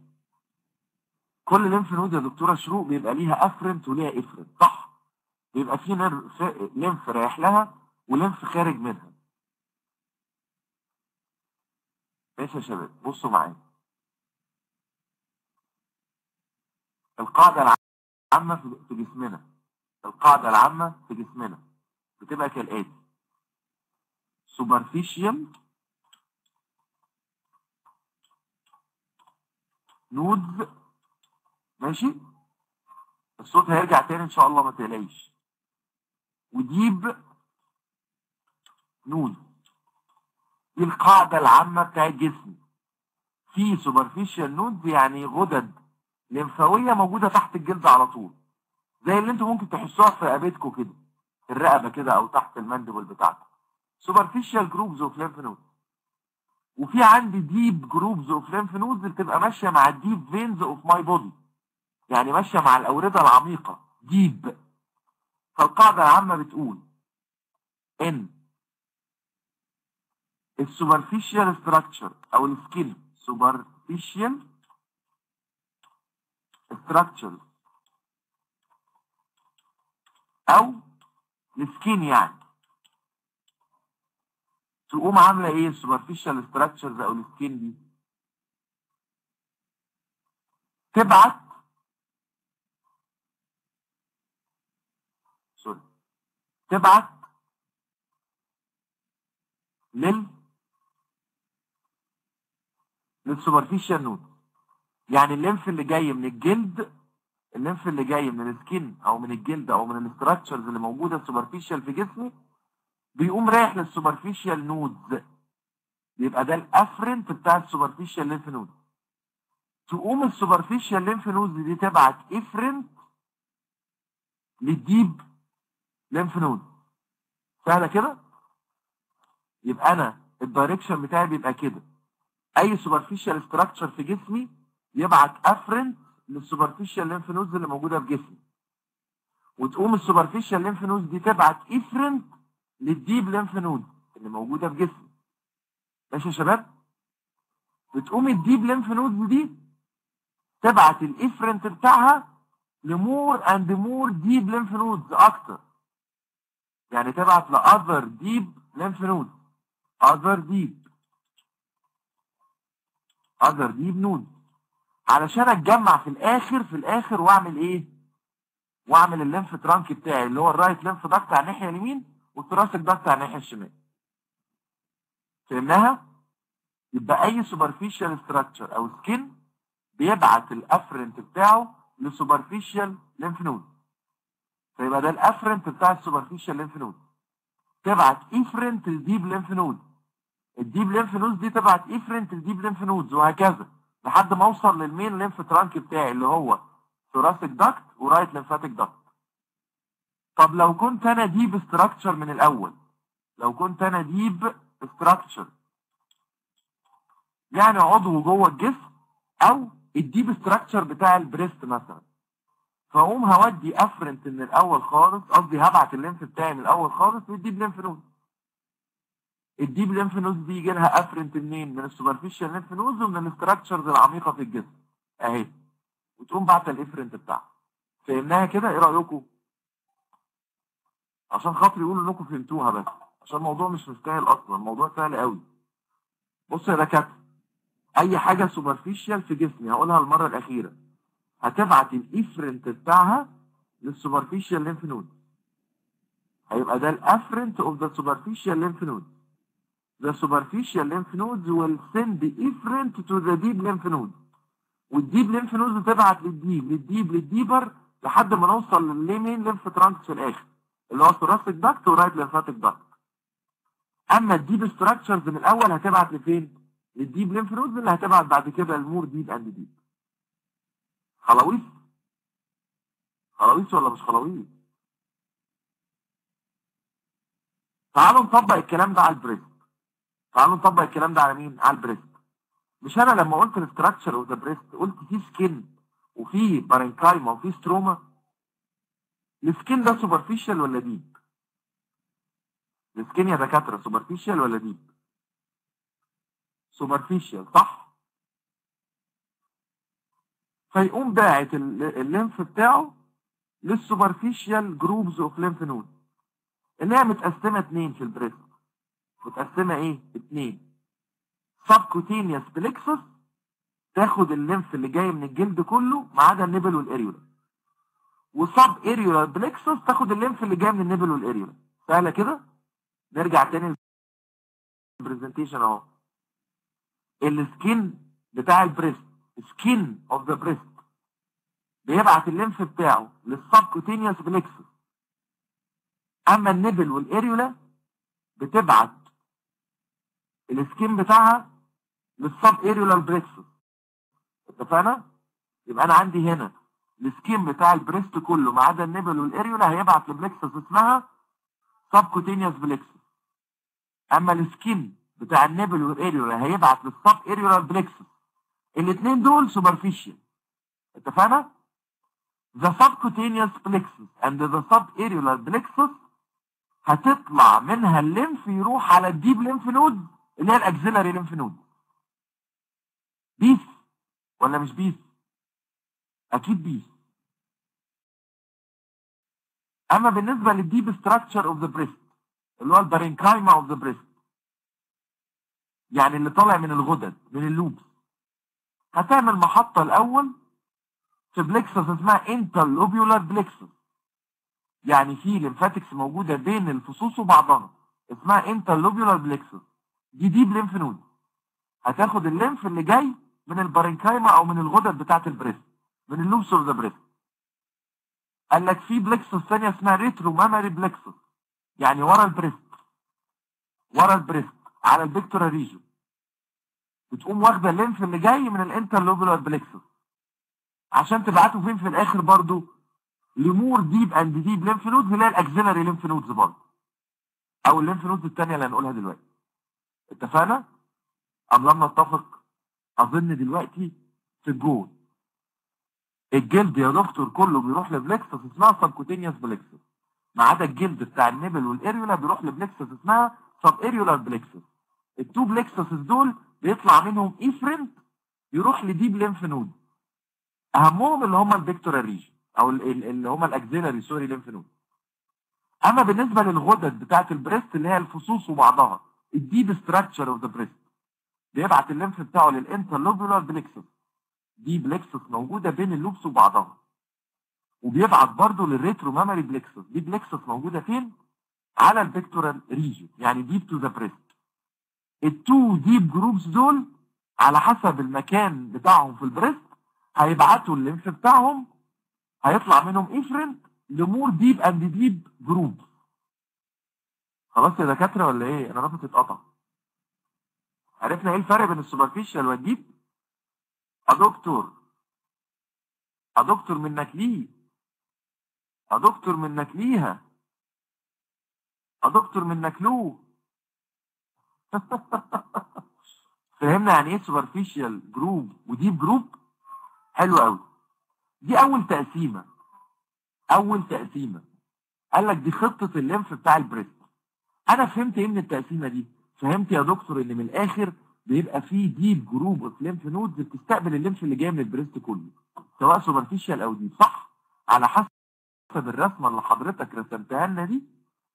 كل lymph node يا دكتورة شروق بيبقى ليها afferent وليها efferent صح؟ بيبقى في lymph رايح لها و lymph خارج منها. ماشي يا شباب بصوا معايا. القاعدة العامة في جسمنا. القاعدة العامة في جسمنا. بتبقى كالآتي. Superficial نودز ماشي؟ الصوت هيرجع تاني إن شاء الله ما تقلقيش. وديب نود دي القاعدة العامة بتاعت جسمي. في superficial nodes يعني غدد لمفاوية موجودة تحت الجلد على طول. زي اللي أنتوا ممكن تحسوها في رقبتكم كده. الرقبة كده أو تحت ال mandible بتاعتكم superficial groups of lymph node وفي عندي deep groups of lymph nodes بتبقى ماشية مع ال deep veins of my body يعني ماشية مع الأوردة العميقة. deep فالقاعدة العامة بتقول ان ال superficial structure أو ال skin superficial structure أو ال skin يعني. تقوم عاملة إيه؟ ال superficial structures أو ال skin دي. تبعت. sorry. تبعت. لل. لل superficial node يعني ال lymph اللي جاي من الجلد ال lymph اللي جاي من ال skin أو من الجلد أو من ال structures اللي موجودة superficial في جسمي بيقوم رايح لل superficial nodes يبقى ده ال afferent بتاع ال superficial lymph node تقوم ال superficial lymph nodes دي تبعت efferent لل deep lymph node سهلة كده؟ يبقى أنا ال direction بتاعي بيبقى كده. أي superficial structure في جسمي يبعت afferent لل superficial lymph nodes اللي موجودة في جسمي. وتقوم ال superficial lymph nodes دي تبعت efferent لل deep lymph node اللي موجودة في جسمي. ماشي يا شباب؟ بتقوم ال deep lymph nodes دي تبعت ال efferent بتاعها ل more and more deep lymph nodes أكتر. يعني تبعت ل other deep lymph node other deep other deep node علشان أتجمع في الآخر في الآخر وأعمل إيه؟ وأعمل ال lymph trunk بتاعي اللي هو ال right lymph duct على الناحية اليمين وال thoracic duct على الناحية الشمال. فهمناها؟ يبقى أي superficial structure أو skin بيبعت ال efferent بتاعه ل superficial lymph node فيبقى ده ال afferent بتاع ال superficial lymph node تبعت efferent لل deep lymph node ال deep lymph node دي تبعت efferent لل deep lymph nodes وهكذا. لحد ما اوصل لل main lymph trunk بتاعي اللي هو thoracic duct و right lymphatic duct. طب لو كنت أنا deep structure من الأول لو كنت أنا deep structure يعني عضو جوه الجسم أو ال deep structure بتاع ال breast مثلا. فأقوم هودي efferent من الأول خالص قصدي هبعت ال lymph بتاعي من الأول خالص لل deep lymph node ال deep lymph node دي يجي لها afferent منين من ال superficial lymph node ومن ال structures العميقة في الجسم. أهي. وتقوم بعت ال efferent بتاعها. فهمناها كده؟ إيه رأيكم؟ عشان خاطر يقولوا إنكم فهمتوها بس. عشان الموضوع مش مستاهل أصلا. الموضوع سهل قوي. بص يا دكاترة. أي حاجة superficial في جسمي هقولها المرة الأخيرة. هتبعت ال efferent بتاعها لل superficial lymph node. هيبقى ده ال afferent of the superficial lymph node the superficial lymph nodes will send efferent to the deep lymph node. والديب ليمف نودز تبعت للديب للديب للديبر لحد ما نوصل لل main lymph trunks في الآخر اللي هو thoracic duct و right lymphatic duct أما ال deep structures من الأول هتبعت لفين؟ لل deep lymph nodes اللي هتبعت بعد كده ال more deep and deep خلاويص؟ خلاويص ولا مش خلاويص؟ تعالوا نطبق الكلام ده على ال breast تعالوا نطبق الكلام ده على مين؟ على ال breast. مش أنا لما قلت ال structure of the breast قلت في skin وفي parenchyma وفي stroma. ال skin ده superficial ولا deep ال skin يا دكاترة superficial ولا deep superficial صح؟ فيقوم باعت ال lymph بتاعه لل superficial groups of lymph node اللي هي متقسمة اتنين في ال breast. متقسمة إيه؟ اتنين. subcutaneous plexus تاخد ال lymph اللي جاي من الجلد كله ما عدا ال nipple وال areola و subareolar plexus تاخد ال lymph اللي جاي من ال nipple وال areola سهلة كده؟ نرجع تاني ال presentation أهو. السكين بتاع البريست سكين اوف ذا بريست بيبعت الليمف بتاعه للسبكوتينيوس بليكسس أما النبل والاريولا بتبعت ال skin بتاعها لل subareolar plexus اتفقنا؟ يبقى أنا عندي هنا ال skin بتاع ال breast كله ما عدا ال nipple وال areola هيبعت ل plexus اسمها subcutaneous plexus أما ال skin بتاع ال nipple وال areola هيبعت لل subareolar plexus الاثنين دول superficial اتفقنا؟ The subcutaneous plexus and the subareolar plexus هتطلع منها ال lymph يروح على ال deep lymph node اللي هي ال axillary lymph node peace ولا مش peace؟ أكيد peace. أما بالنسبة لل deep structure of the breast اللي هو ال parenchyma of the breast يعني اللي طالع من الغدد من ال lobes. هتعمل محطة الأول في plexus اسمها interlobular plexus يعني في lymphatics موجودة بين الفصوص وبعضها اسمها interlobular plexus دي deep lymph node هتاخد ال lymph اللي جاي من ال parenchyma أو من الغدد بتاعة ال breast من ال lobes of the breast. قال لك في plexus ثانية اسمها retromammary plexus يعني ورا ال breast. ورا ال breast على ال pectoral region بتقوم واخدة ال lymph اللي جاي من ال interlobular plexus عشان تبعته فين؟ في الآخر برضو ل more deep and deep lymph nodes اللي هي ال axillary lymph nodes برضه أو ال lymph nodes الثانية اللي هنقولها دلوقتي. اتفقنا؟ أم لم نتفق؟ أظن دلوقتي في الجول الجلد يا دكتور كله بيروح ل plexus اسمها subcutaneous plexus ما عدا الجلد بتاع ال nipple وال areola بيروح ل plexus اسمها subareolar plexus ال two plexus دول بيطلع منهم efferent يروح ل deep lymph node أهمهم اللي هم ال pectoral region أو اللي هم ال axillary sorry lymph node أما بالنسبة للغدد بتاعة ال breast اللي هي الفصوص وبعضها ال deep structure of the breast بيبعت ال lymph بتاعه لل interlobular plexus دي plexus موجودة بين ال lobes وبعضها وبيبعت برضه لل retromammary plexus دي plexus موجودة فين؟ على الفيكتورال ريجن يعني ديب تو ذا بريست التو ديب جروبس دول على حسب المكان بتاعهم في ال breast هيبعتوا ال lymph بتاعهم هيطلع منهم efferent ل more deep and deep group خلاص يا دكاترة ولا إيه؟ أنا رافض اتقطع عرفنا إيه الفرق بين ال superficial وال deep؟ يا دكتور. يا دكتور منك ليه؟ يا دكتور منك ليها. يا دكتور منك له. فهمنا يعني إيه superficial group و deep group؟ حلو قوي دي أول تقسيمة. أول تقسيمة. قال لك دي خطة ال lymph بتاع ال breast. أنا فهمت إيه من التقسيمة دي؟ فهمت يا دكتور إن من الآخر بيبقى فيه deep group of lymph nodes بتستقبل ال lymph اللي جاي من ال breast كله سواء superficial أو deep صح؟ على حسب الرسمة اللي حضرتك رسمتها لنا دي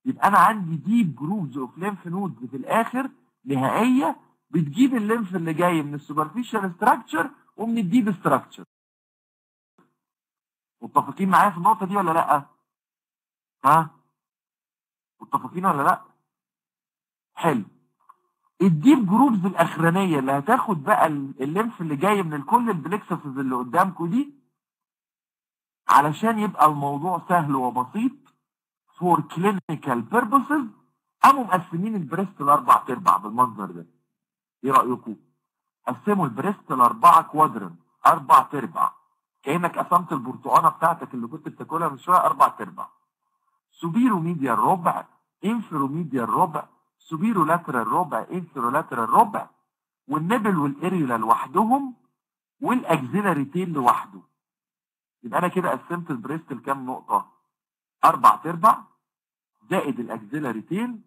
يبقى أنا عندي deep groups of lymph nodes في الآخر نهائية بتجيب ال lymph اللي جاي من ال superficial structure ومن ال deep structure متفقين معايا في النقطة دي ولا لأ؟ ها؟ متفقين ولا لأ؟ حلو. ال deep groups الأخرانية اللي هتاخد بقى ال lymph اللي جاي من كل ال plexuses اللي قدامكم دي علشان يبقى الموضوع سهل وبسيط for clinical purposes قاموا مقسمين ال breast لأربع أرباع بالمنظر ده. إيه رأيكم؟ قسموا البريست لأربعة quadrant أربع أرباع. كأنك قسمت البرتقانة بتاعتك اللي كنت بتاكلها من شوية أربع أرباع. superomedial ربع inferomedial ربع superolateral ربع inferolateral ربع وال nipple وال areola لوحدهم وال axillary tail لوحده. يبقى أنا كده قسمت ال breast لكام نقطة؟ أربع ارباع زائد ال axillary tail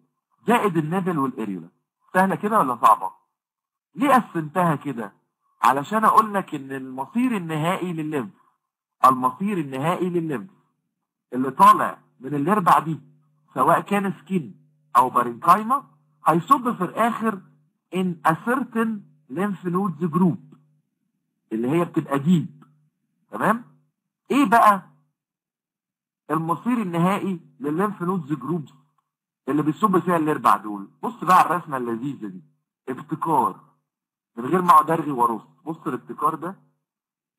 زائد ال nipple وال areola سهلة كده ولا صعبة؟ ليه قسمتها كده؟ علشان أقول لك إن المصير النهائي للليمف. المصير النهائي للليمف. اللي طالع من الأربع دي سواء كان skin أو parenchyma هيصب في الآخر in a certain lymph nodes group اللي هي بتبقى deep تمام؟ إيه بقى المصير النهائي للل lymph nodes groups اللي بيصب فيها الأربع دول؟ بص بقى على الرسمة اللذيذة دي. ابتكار. من غير ما أقعد أرغي وأرص. بص الابتكار ده.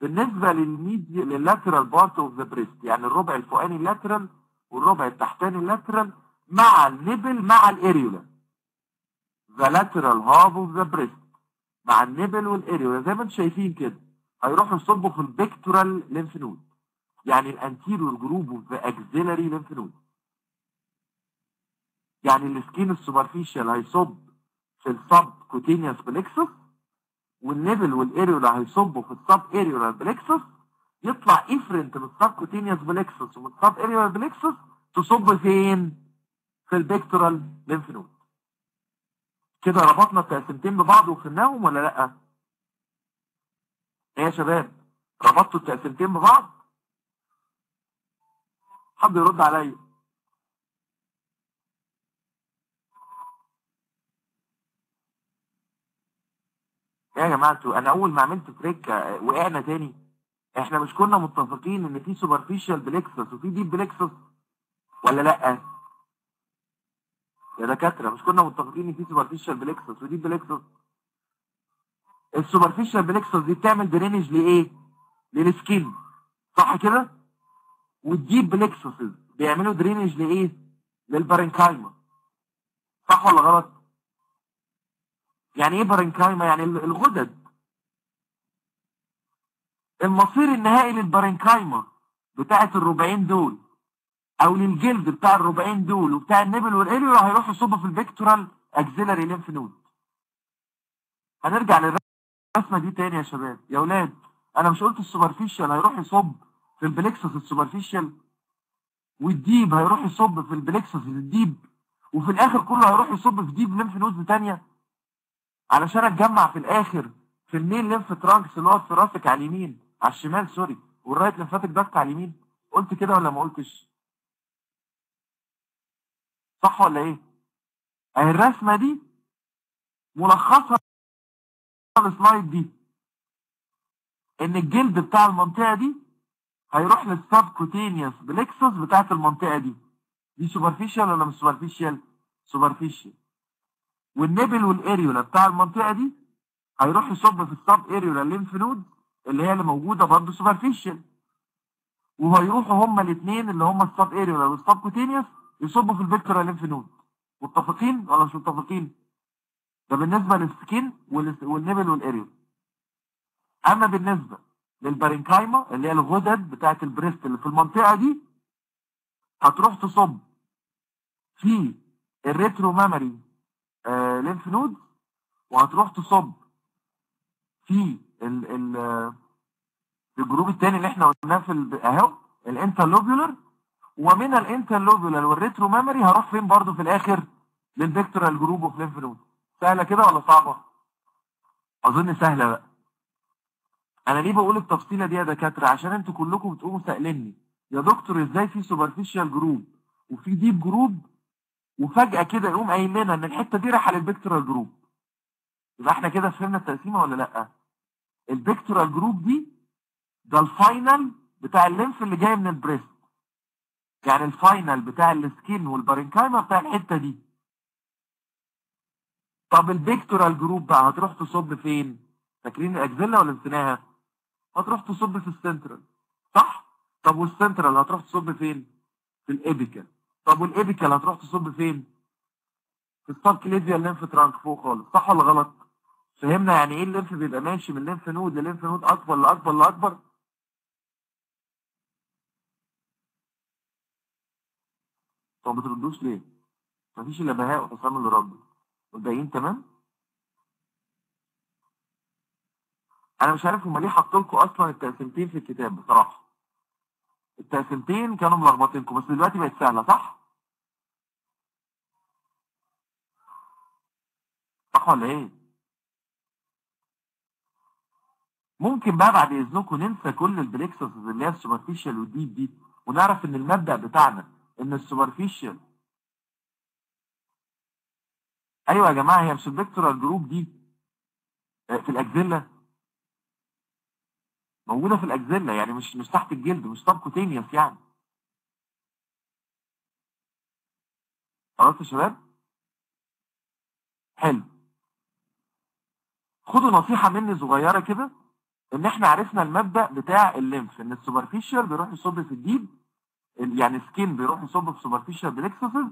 بالنسبة لل medial لل lateral part of the breast يعني الربع الفوقاني ال lateral والربع التحتاني ال lateral مع ال nipple مع ال areola the lateral half of the breast مع ال nipple وال areola زي ما أنتم شايفين كده. هيروحوا يصبوا في ال pectoral lymph node يعني ال anterior group of the axillary lymph node يعني ال skin ال superficial هيصب في ال subcutaneous plexus وال nipple وال areola هيصبوا في ال subareolar plexus يطلع efferent من ال subcutaneous plexus ومن ال subareolar plexus تصب فين؟ في ال pectoral lymph node كده ربطنا التقسيمتين ببعض وفهمناهم ولا لأ؟ إيه يا شباب؟ ربطتوا التقسيمتين ببعض؟ حد يرد عليا إيه يا جماعة أنا أول ما عملت trick وقعنا تاني إحنا مش كنا متفقين إن في superficial plexus وفي deep plexus ولا لأ يا دكاترة مش كنا متفقين إن في superficial plexus و deep plexus ال superficial plexus دي بتعمل drainage لإيه؟ لل skin صح كده؟ وال deep plexus بيعملوا drainage لإيه؟ لل parenchyma. صح ولا غلط؟ يعني إيه parenchyma يعني ال- الغدد. المصير النهائي لل parenchyma بتاعه الربعين دول أو للجلد بتاع الربعين دول وبتاع ال nipple وال areola هيروح يصب في ال pectoral axillary lymph node هنرجع للرسمة دي تاني يا شباب. يا أولاد أنا مش قلت ال superficial هيروح يصب في ال plexus ال superficial وال deep هيروح يصب في ال plexus ال deep وفي الآخر كله هيروح يصب في deep lymph nodes تانية؟ علشان أتجمع في الآخر في ال main lymph trunks اللي هو thoracic على اليمين على الشمال sorry وال right lymphatic duct على اليمين. قلت كده ولا ما قلتش؟ صح ولا إيه؟ اهي الرسمة دي ملخصها ال slide دي إن الجلد بتاع المنطقة دي هيروح لل subcutaneous plexus بتاعت المنطقة دي. دي superficial ولا مش superficial superficial وال nipple وال areola بتاع المنطقة دي هيروح يصب في ال subareolar lymph node اللي هي اللي موجودة برضه superficial وهيروحوا هما الاثنين اللي هما ال subareolar وال subcutaneous يصبوا في ال pectoral lymph node متفقين ولا مش متفقين؟ ده بالنسبة لل skin وال nipple وال areola أما بالنسبة لل parenchyma اللي هي الغدد بتاعت ال breast اللي في المنطقة دي هتروح تصب في ال retromammary آه lymph node وهتروح تصب في ال ال آه، ال group الثاني اللي إحنا قلناه في أهو ال interlobular ومن ال interlobular وال retromammary هروح فين برضو في الآخر؟ لل pectoral group of lymph node سهلة كده ولا صعبة؟ أظن سهلة بقى. أنا ليه بقول التفصيلة دي يا دكاترة؟ عشان أنتوا كلكم بتقوموا سائليني. يا دكتور إزاي في superficial group وفي deep group وفجأة كده يقوم قايل لنا إن الحتة دي رايحة لل pectoral group يبقى إحنا كده فهمنا التقسيمة ولا لأ؟ ال pectoral group دي ده ال final بتاع ال lymph اللي جاي من ال breast. يعني ال final بتاع ال skin وال parenchyma بتاع الحتة دي. طب ال pectoral group بقى هتروح تصب فين؟ فاكرين ال axilla ولا نسيناها؟ هتروح تصب في السنترال صح؟ طب والسنترال هتروح تصب فين؟ في ال apical طب وال apical هتروح تصب فين؟ في ال subclavian lymph trunk فوق خالص صح ولا غلط؟ فهمنا يعني إيه ال lymph بيبقى ماشي من lymph node ل lymph node أكبر لأكبر لأكبر؟ طب ما بتردوش ليه؟ مفيش إلا بهاء وحسام اللي ردوا والباقيين تمام؟ أنا مش عارف هما قايلين لكم أصلا التقسيمتين في الكتاب بصراحة. التقسيمتين كانوا ملخبطينكم بس دلوقتي بقت سهلة صح؟ صح ولا إيه؟ ممكن بقى بعد إذنكم ننسى كل ال plexus اللي هي ال superficial وال deep دي ونعرف إن المبدأ بتاعنا إن ال superficial أيوه يا جماعة هي مش ال pectoral group دي آه، في ال axilla؟ موجودة في ال axilla يعني مش مش تحت الجلد مش subcutaneous يعني. خلاص يا شباب؟ حلو. خدوا نصيحة مني صغيرة كده إن إحنا عرفنا المبدأ بتاع ال lymph إن ال superficial بيروح يصب في ال deep ال- يعني skin بيروح يصب في superficial plexuses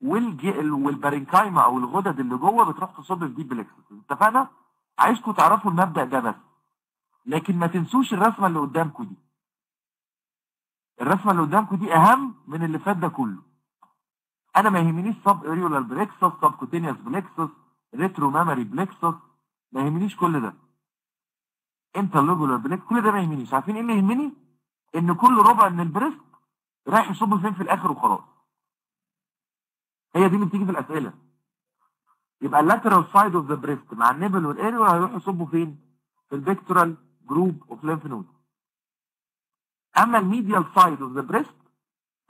وال parenchyma أو الغدد اللي جوه بتروح تصب في deep plexuses اتفقنا؟ عايزكم تعرفوا المبدأ ده بس. لكن ما تنسوش الرسمة اللي قدامكم دي. الرسمة اللي قدامكم دي أهم من اللي فات ده كله. أنا ما يهمنيش subareolar plexus subcutaneous plexus retromammary plexus ما يهمنيش كل ده. interlobular plexus كل ده ما يهمنيش. عارفين إيه اللي يهمني؟ إن كل ربع من ال breast رايح يصب فين في الآخر وخلاص. هي دي اللي بتيجي في الأسئلة. يبقى ال lateral side of the breast مع ال nipple وال areola هيروحوا يصبوا فين؟ في ال pectoral group of lymph node أما ال medial side of the breast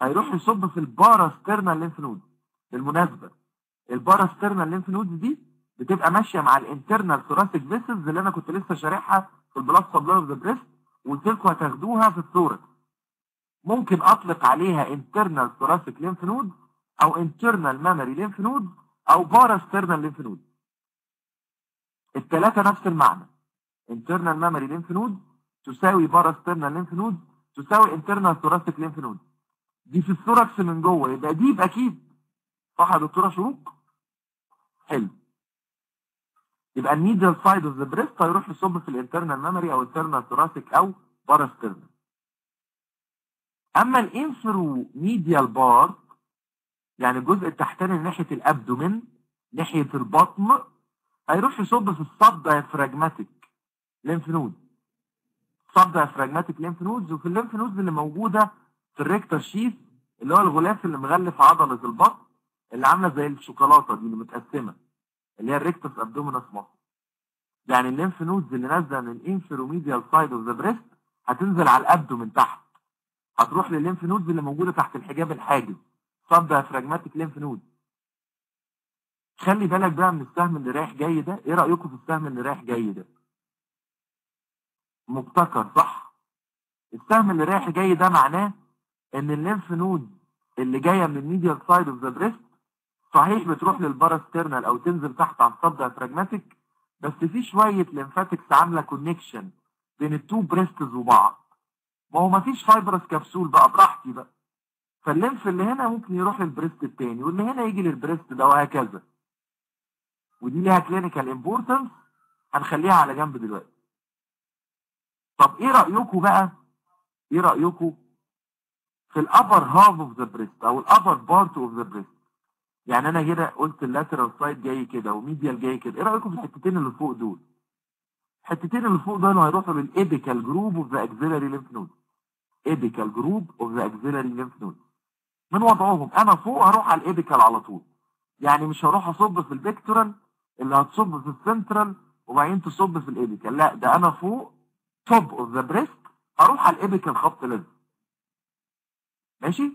هيروح يصب في ال parasternal lymph node بالمناسبة ال parasternal lymph node دي بتبقى ماشية مع ال internal thoracic vessels اللي أنا كنت لسه شارحها في ال blood supply of the breast وقلت لكم هتاخدوها في ال thorax ممكن اطلق عليها internal thoracic lymph node أو internal mammary lymph node أو parasternal lymph node الثلاثه نفس المعنى internal mammary lymph node تساوي parasternal lymph node تساوي internal thoracic lymph node دي في ال thorax من جوه يبقى deep أكيد صح يا دكتوره شروق حلو يبقى ال medial side of the breast هيروح يصب في ال internal mammary أو internal thoracic أو parasternal أما ال inferomedial part يعني الجزء التحتاني من ناحية ال abdomen ناحية البطن هيروح يصب في ال subdiaphragmatic lymph node subdiaphragmatic lymph nodes وفي ال lymph nodes اللي موجودة في ال rectus sheath اللي هو الغلاف اللي مغلف عضلة البطن اللي عاملة زي الشوكولاتة دي اللي متقسمة اللي هي ال rectus abdominis muscle يعني ال lymph nodes اللي نازلة من ال inferomedial side of the breast هتنزل على ال abdomen تحت. هتروح لل lymph nodes اللي موجودة تحت الحجاب الحاجز subdiaphragmatic lymph node. خلي بالك بقى من السهم اللي رايح جاي ده. إيه رأيكم في السهم اللي رايح جاي ده؟ مبتكر صح؟ السهم اللي رايح جاي ده معناه إن ال lymph node اللي جاية من ال medial side of the breast صحيح بتروح لل parasternal أو تنزل تحت على ال subdiaphragmatic بس في شوية lymphatics عاملة connection بين ال two breasts وبعض. ما هو مفيش fibrous capsule بقى براحتي بقى. فال lymph اللي هنا ممكن يروح لل breast التاني واللي هنا يجي لل breast ده وهكذا. ودي ليها clinical importance هنخليها على جنب دلوقتي. طب إيه رايكم بقى؟ إيه رايكم في ال upper half of the breast أو ال upper part of the breast يعني أنا كده قلت ال lateral side جاي كده و medial جاي كده. إيه رايكم في الحتتين اللي فوق دول؟ الحتتين اللي فوق دول هيروحوا لل apical group of the axillary lymph node apical group of the axillary lymph node من وضعهم؟ أنا فوق هروح على ال apical على طول. يعني مش هروح أصب في ال pectoral اللي هتصب في السنترال وبعدين تصب في ال apical لا ده أنا فوق top of the breast هروح على ال apical خط لازم. ماشي؟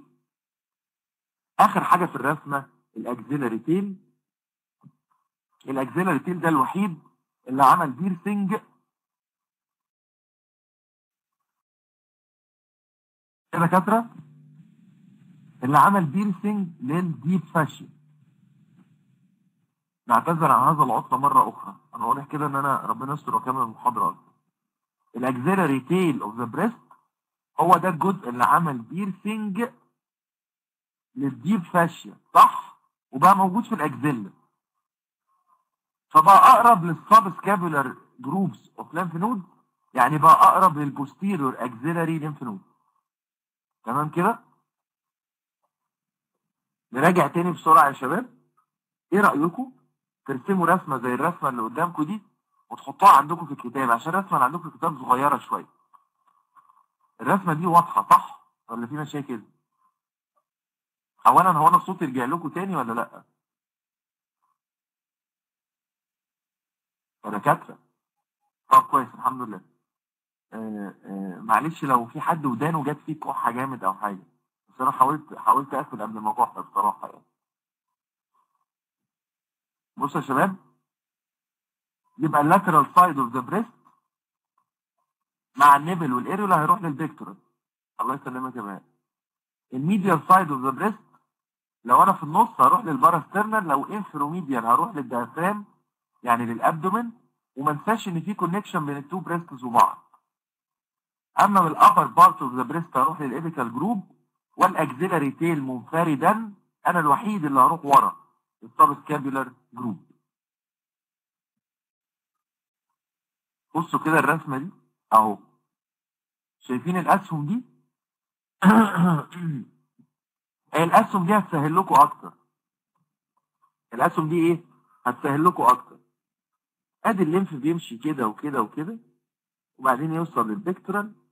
آخر حاجة في الرسمة ال axillary tail ال axillary tail ده الوحيد اللي عمل piercing دكاتره اللي عمل piercing لل deep fascia نعتذر عن هذا العطلة مرة أخرى. أنا واضح كده إن أنا ربنا يستر وأكمل المحاضرة ال axillary tail of the breast هو ده الجزء اللي عمل piercing لل deep fascia صح؟ وبقى موجود في ال axilla فبقى أقرب لل subscapular groups of lymph node يعني بقى أقرب لل posterior axillary lymph node تمام كده؟ نراجع تاني بسرعة يا شباب. إيه رأيكم؟ ترسموا رسمة زي الرسمة اللي قدامكم دي وتحطوها عندكم في الكتاب عشان الرسمة اللي عندكم في الكتاب صغيرة شوية. الرسمة دي واضحة صح؟ ولا في مشاكل؟ اولا هو أنا صوتي رجع لكم تاني ولا لأ؟ يا دكاترة. طب كويس الحمد لله. معلش لو في حد ودانه جت فيه كحة جامد أو حاجة. بس أنا حاولت حاولت أقفل قبل ما أكح بصراحة يعني. بصوا يا شباب. يبقى ال lateral side of the breast مع ال nipple وال areola هيروح لل pectoral الله يسلمك يا باشا ال medial side of the breast لو أنا في النص هروح لل parasternal لو inferomedial هروح لل diaphragm يعني لل abdomen وما انساش إن في connection بين ال two breasts وبعض. اما من ال upper part of the breast هروح لل apical group وال axillary tail منفردا أنا الوحيد اللي هروح ورا. ال subscapular group بصوا كده الرسمة دي أهو. شايفين الأسهم دي؟ الأسهم دي هتسهل لكم أكتر. الأسهم دي إيه؟ هتسهل لكم أكتر. أدي ال lymph بيمشي كده وكده وكده وبعدين يوصل لل pectoral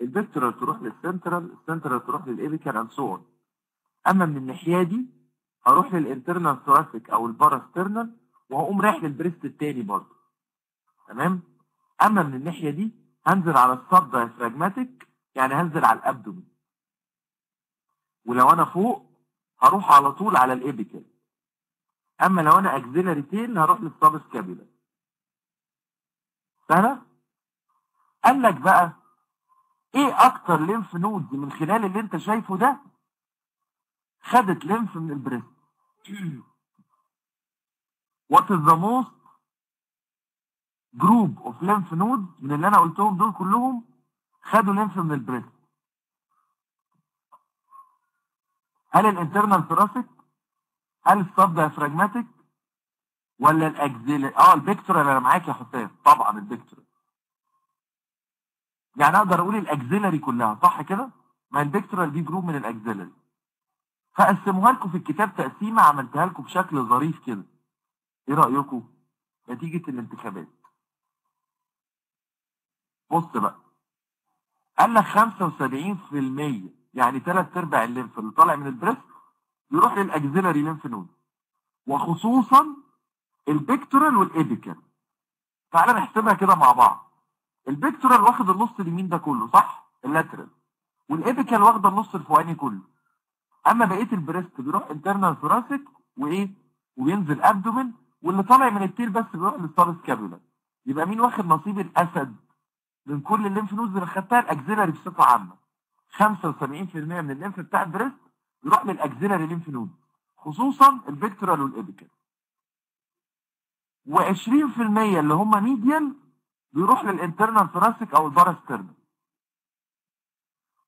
ال pectoral تروح لل central ال central تروح لل apical and so أما من الناحية دي هروح لل internal thoracic أو ال parasternal وهقوم رايح لل breast التاني برضه. تمام؟ أما من الناحية دي هنزل على ال subdiaphragmatic يعني هنزل على ال abdomen. ولو أنا فوق هروح على طول على ال apical أما لو أنا axillary tail هروح لل subscapular سهلة؟ قال لك بقى إيه أكتر lymph nodes من خلال اللي انت شايفه ده خدت lymph من ال breast؟ What is the most group of lymph nodes من اللي أنا قلتهم دول كلهم خدوا lymph من ال breast؟ هل ال internal thoracic هل ال subdiaphragmatic ولا ال axill- آه ال pectoral أنا معاك يا حسام طبعا ال pectoral يعني أقدر أقول ال axillary كلها صح كده؟ ما ال pectoral دي group من ال axillary فقسموها لكم في الكتاب تقسيمة عملتها لكم بشكل ظريف كده. إيه رأيكم؟ نتيجة الانتخابات. بص بقى. قال لك 75% يعني ثلاث أرباع ال lymph اللي طالع من ال breast يروح لل axillary lymph node وخصوصا ال pectoral وال apical تعالى نحسبها كده مع بعض. ال pectoral واخد النص اليمين ده كله صح؟ ال lateral. وال apical واخدة النص الفوقاني كله. أما بقية ال breast بيروح internal thoracic وإيه؟ وينزل abdomen واللي طالع من ال tail بس بيروح لل subscapular يبقى مين واخد نصيب الأسد من كل ال lymph nodes اللي خدتها؟ ال axillary بصفة عامة. 75% من ال lymph بتاع ال breast يروح لل axillary lymph node خصوصا ال pectoral وال apical. و20% اللي هم medial بيروح لل internal thoracic أو ال parasternal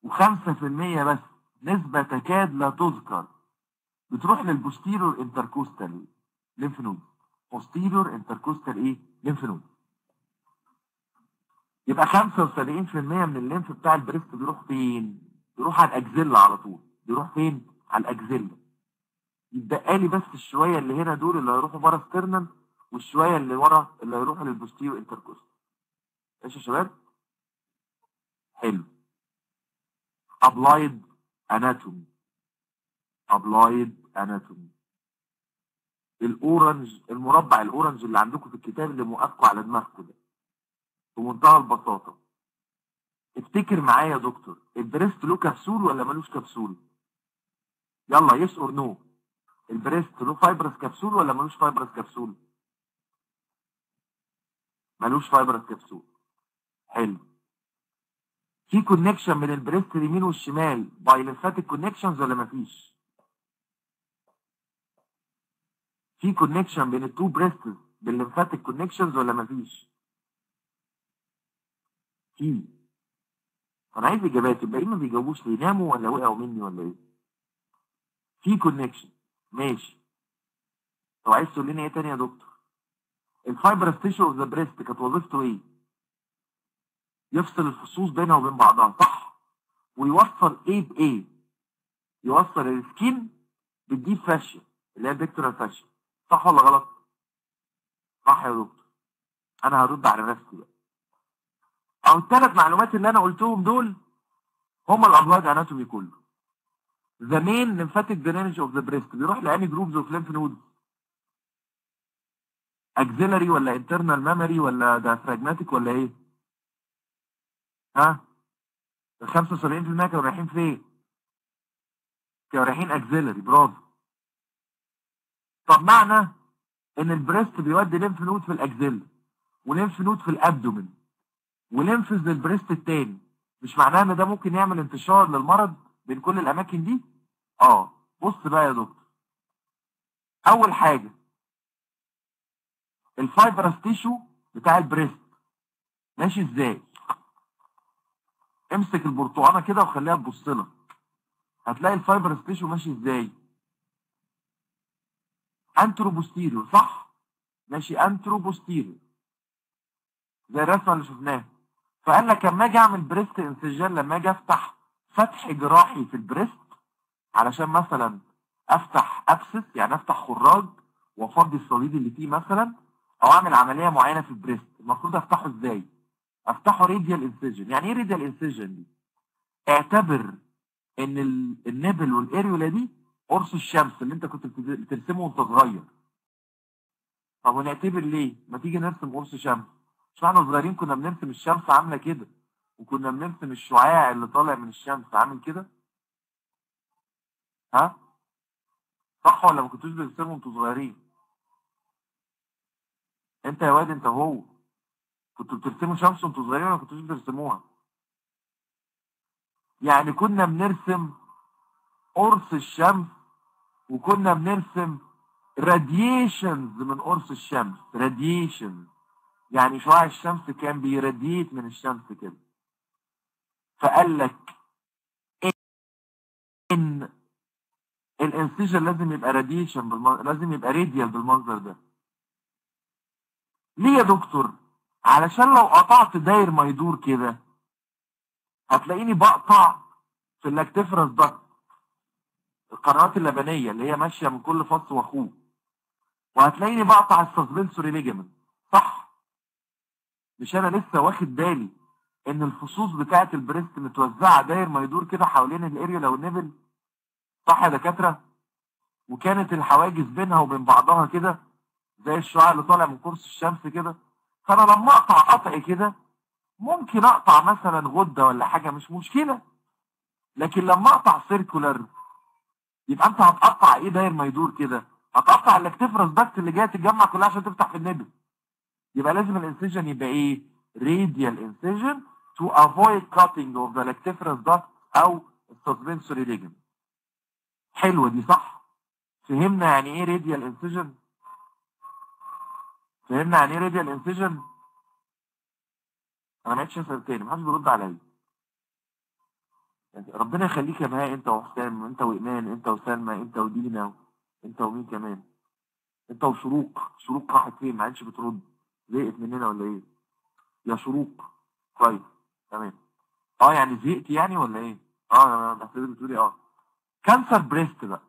و5% بس نسبة تكاد لا تذكر بتروح لل posterior intercostal lymph node posterior intercostal إيه؟ lymph node يبقى 75% من ال lymph بتاع ال breast بيروح فين؟ بيروح على ال axilla على طول. بيروح فين؟ على ال axilla. يتبقى لي بس الشوية اللي هنا دول اللي هيروحوا parasternal والشوية اللي ورا اللي هيروحوا لل posterior intercostal. ماشي يا شباب؟ حلو. Applied anatomy. Applied anatomy. ال orange المربع ال orange اللي عندكم في الكتاب اللي موقفكم على دماغكم ده. بمنتهى البساطة. افتكر معايا يا دكتور ال breast له كبسول ولا ملوش كبسول؟ يلا yes or no ال breast له fibrous capsule ولا ملوش fibrous capsule؟ ملوش fibrous capsule. حلو. في connection من ال breast اليمين والشمال. by lymphatic connections ولا مفيش؟ في connection بين ال two breasts بال lymphatic connections ولا مفيش؟ في. أنا عايز إجابات. يبقى إيه ما بيجاوبوش ليه؟ ناموا ولا وقعوا مني ولا إيه؟ في connection ماشي. طب عايز تقول لنا إيه تاني يا دكتور؟ ال fibrous tissue of the breast كانت وظيفته إيه؟ يفصل الفصوص بينها وبين بعضها. صح. ويوصل إيه بايه يوصل ال skin بال deep fascia اللي هي ال pectoral fascia. صح ولا غلط؟ صح يا دكتور. أنا هرد على نفسي بقى. أو الثلاث معلومات اللي أنا قلتهم دول هم ال applied anatomy كله. the main lymphatic drainage of the breast بيروح لاني groups of lymph nodes axillary ولا internal mammary ولا diaphragmatic ولا إيه؟ ها ال 75% كانوا رايحين فين؟ كانوا رايحين axillary برافو طب معنى إن ال breast بيودي lymph node في ال axillary و lymph node في ال abdomen و lymphs لل breast التاني مش معناه إن ده ممكن يعمل انتشار للمرض بين كل الأماكن دي؟ آه بص بقى يا دكتور أول حاجة ال fibrous tissue بتاع ال breast ماشي إزاي امسك البرتقانه كده وخليها تبص لك هتلاقي ال fibrous tissue ماشي إزاي؟ antero-posterior صح؟ ماشي antero-posterior زي الرسمة اللي شفناها. فقال لك لما أجي أعمل breast incision لما أجي أفتح فتح جراحي في ال breast علشان مثلا أفتح abscess يعني أفتح خراج وأفضي الصديد اللي فيه مثلا أو أعمل عملية معينة في ال breast المفروض أفتحه إزاي؟ افتحه radial incision يعني إيه radial incision دي اعتبر إن ال- nipple وال areola دي قرص الشمس اللي أنت كنت بت- بترسمه وأنت صغير. طب ونعتبر ليه؟ ما تيجي نرسم قرص شمس. مش إحنا صغيرين كنا بنرسم الشمس عاملة كده وكنا بنرسم الشعاع اللي طالع من الشمس عامل كده. ها؟ صح ولا ما كنتوش بترسموا وأنتوا صغيرين؟ أنت يا واد أنت هو. كنتوا بترسموا شمس وانتوا صغيرين ولا كنتوش بترسموها؟ يعني كنا بنرسم قرص الشمس وكنا بنرسم radiations من قرص الشمس radiations يعني شعاع الشمس كان بي radiate من الشمس كده. فقال لك إن ال incision لازم يبقى radiation. لازم يبقى radial بالمنظر ده. ليه يا دكتور؟ علشان لو قطعت داير ما يدور كده هتلاقيني بقطع في ال lactiferous duct القنوات اللبنية اللي هي ماشية من كل فص وأخوه. وهتلاقيني بقطع ال suspensory ligament. صح. مش أنا لسه واخد بالي إن الفصوص بتاعه ال breast متوزعة داير ما يدور كده حوالين ال areola وال nipple صح يا دكاترة؟ وكانت الحواجز بينها وبين بعضها كده زي الشعاع اللي طالع من قرص الشمس كده؟ فانا لما اقطع قطع كده ممكن اقطع مثلا غدة ولا حاجة مش مشكلة. لكن لما اقطع circular يبقى انت هتقطع إيه داير ما يدور كده؟ هتقطع ال lactiferous duct اللي جاية تتجمع كلها عشان تفتح في ال nipple يبقى لازم ال incision يبقى إيه؟ radial incision to avoid cutting of the lactiferous duct أو suspensory ligament. حلوة دي صح؟ فهمنا يعني إيه radial incision فهمنا يعني إيه radial incision أنا ما عدتش اسال تاني محدش بيرد عليا. يعني ربنا يخليك يا بهاء أنت وحسام أنت وإيمان أنت وسلمى أنت ودينا أنت ومين كمان؟ أنت وشروق. شروق راحت فين؟ ما عادش بترد. زهقت مننا ولا إيه؟ يا شروق. كويس تمام. آه يعني زهقت يعني ولا إيه؟ آه أنا بتقولي آه. cancer breast بقى.